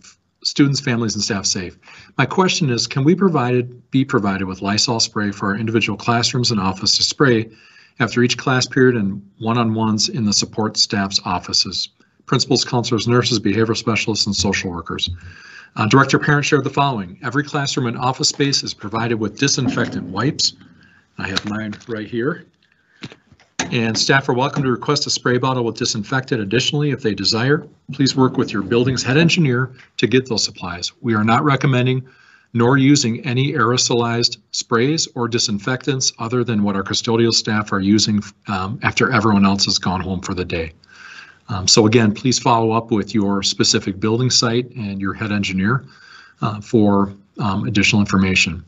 students, families, and staff safe. My question is, can we provided, be provided with Lysol spray for our individual classrooms and office to spray after each class period and one-on-ones in the support staff's offices? Principals, counselors, nurses, behavioral specialists, and social workers. Uh, Director Parent shared the following. Every classroom and office space is provided with disinfectant wipes. I have mine right here. And staff are welcome to request a spray bottle with disinfectant additionally if they desire. Please work with your building's head engineer to get those supplies. We are not recommending nor using any aerosolized sprays or disinfectants other than what our custodial staff are using um, after everyone else has gone home for the day. Um, so again, please follow up with your specific building site and your head engineer uh, for um, additional information.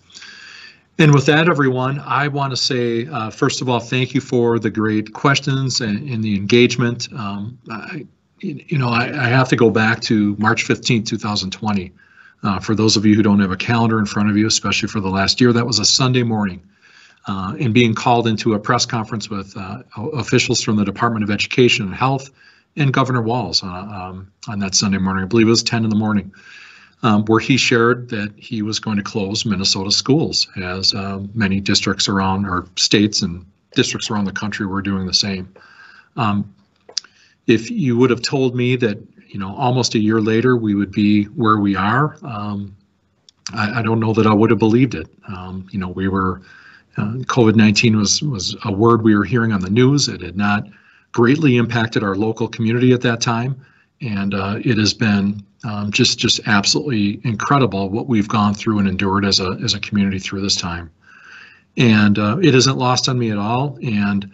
And with that, everyone, I want to say, uh, first of all, thank you for the great questions and, and the engagement. Um, I, you know, I, I, have to go back to March 15, 2020. Uh, for those of you who don't have a calendar in front of you, especially for the last year, that was a Sunday morning. Uh, and being called into a press conference with uh, officials from the Department of Education and Health and Governor Walz uh, um, on that Sunday morning. I believe it was 10 in the morning um, where he shared that he was going to close Minnesota schools, as uh, many districts around, or states and districts around the country were doing the same. Um, if you would have told me that, you know, almost a year later we would be where we are, um, I, I, don't know that I would have believed it. Um, you know, we were uh, COVID-19 was was a word we were hearing on the news. It had not greatly impacted our local community at that time, and uh, it has been um, just just absolutely incredible what we've gone through and endured as a as a community through this time. And uh, it isn't lost on me at all. And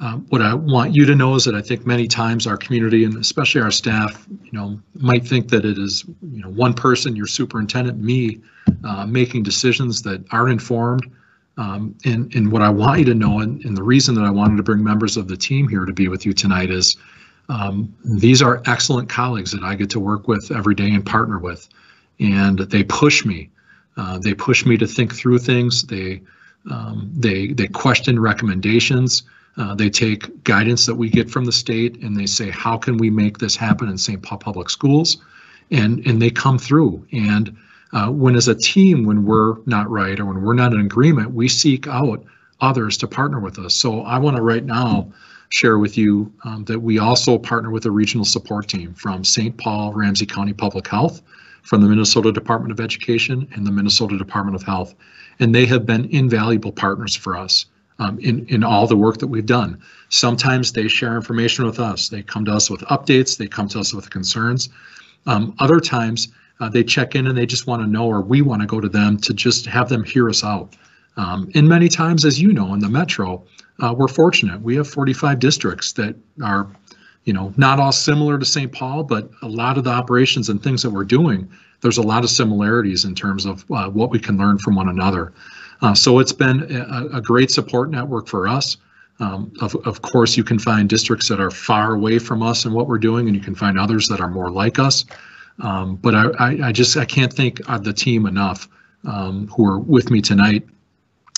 uh, what I want you to know is that I think many times our community and especially our staff, you know, might think that it is you know one person, your superintendent, me, uh, making decisions that aren't informed. Um, and, and what I want you to know, and, and the reason that I wanted to bring members of the team here to be with you tonight is um, these are excellent colleagues that I get to work with every day and partner with, and they push me. Uh, they push me to think through things. They um, they they question recommendations. Uh, they take guidance that we get from the state and they say, how can we make this happen in St. Paul Public Schools? And and they come through. And uh, when as a team, when we're not right or when we're not in agreement, we seek out others to partner with us. So I want to right now share with you um, that we also partner with a regional support team from St. Paul Ramsey County Public Health, from the Minnesota Department of Education, and the Minnesota Department of Health. And they have been invaluable partners for us um, in, in all the work that we've done. Sometimes they share information with us. They come to us with updates, they come to us with concerns. Um, other times, uh, they check in and they just want to know, or we want to go to them to just have them hear us out. Um, and many times, as you know, in the metro, uh, we're fortunate. We have 45 districts that are, you know, not all similar to St. Paul, but a lot of the operations and things that we're doing, there's a lot of similarities in terms of uh, what we can learn from one another. Uh, so it's been a, a, great support network for us. Um, of, of course, you can find districts that are far away from us and what we're doing, and you can find others that are more like us. Um, but I, I, I, just I can't thank uh, the team enough um, who are with me tonight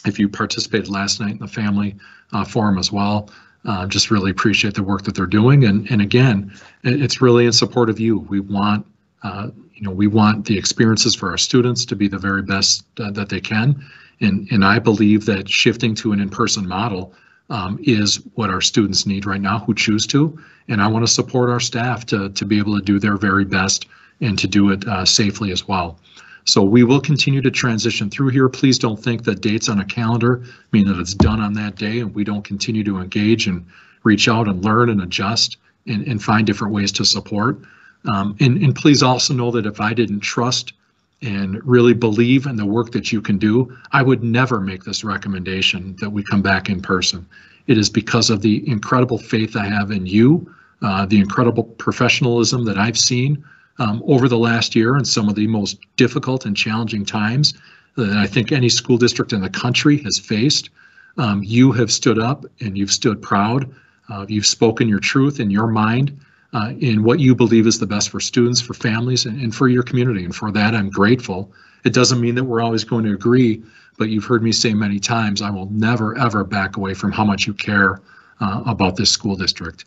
if you participated last night in the family uh, forum as well. Uh, just really appreciate the work that they're doing. And, and again, it's really in support of you. We want, uh, you know, we want the experiences for our students to be the very best uh, that they can. And, and I believe that shifting to an in-person model um, is what our students need right now who choose to. And I want to support our staff to, to be able to do their very best and to do it uh, safely as well. So we will continue to transition through here. Please don't think that dates on a calendar mean that it's done on that day and we don't continue to engage and reach out and learn and adjust and, and find different ways to support. Um, and, and please also know that if I didn't trust and really believe in the work that you can do, I would never make this recommendation that we come back in person. It is because of the incredible faith I have in you, uh, the incredible professionalism that I've seen um, over the last year in some of the most difficult and challenging times that I think any school district in the country has faced. Um, you have stood up and you've stood proud. Uh, you've spoken your truth in your mind uh, in what you believe is the best for students, for families, and, and for your community. And for that, I'm grateful. It doesn't mean that we're always going to agree, but you've heard me say many times, I will never, ever back away from how much you care uh, about this school district.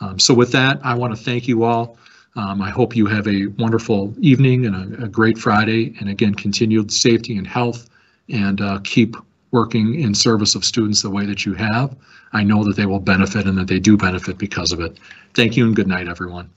Um, so with that, I want to thank you all Um, I hope you have a wonderful evening and a, a great Friday. And again, continued safety and health and uh, keep working in service of students the way that you have. I know that they will benefit and that they do benefit because of it. Thank you and good night, everyone.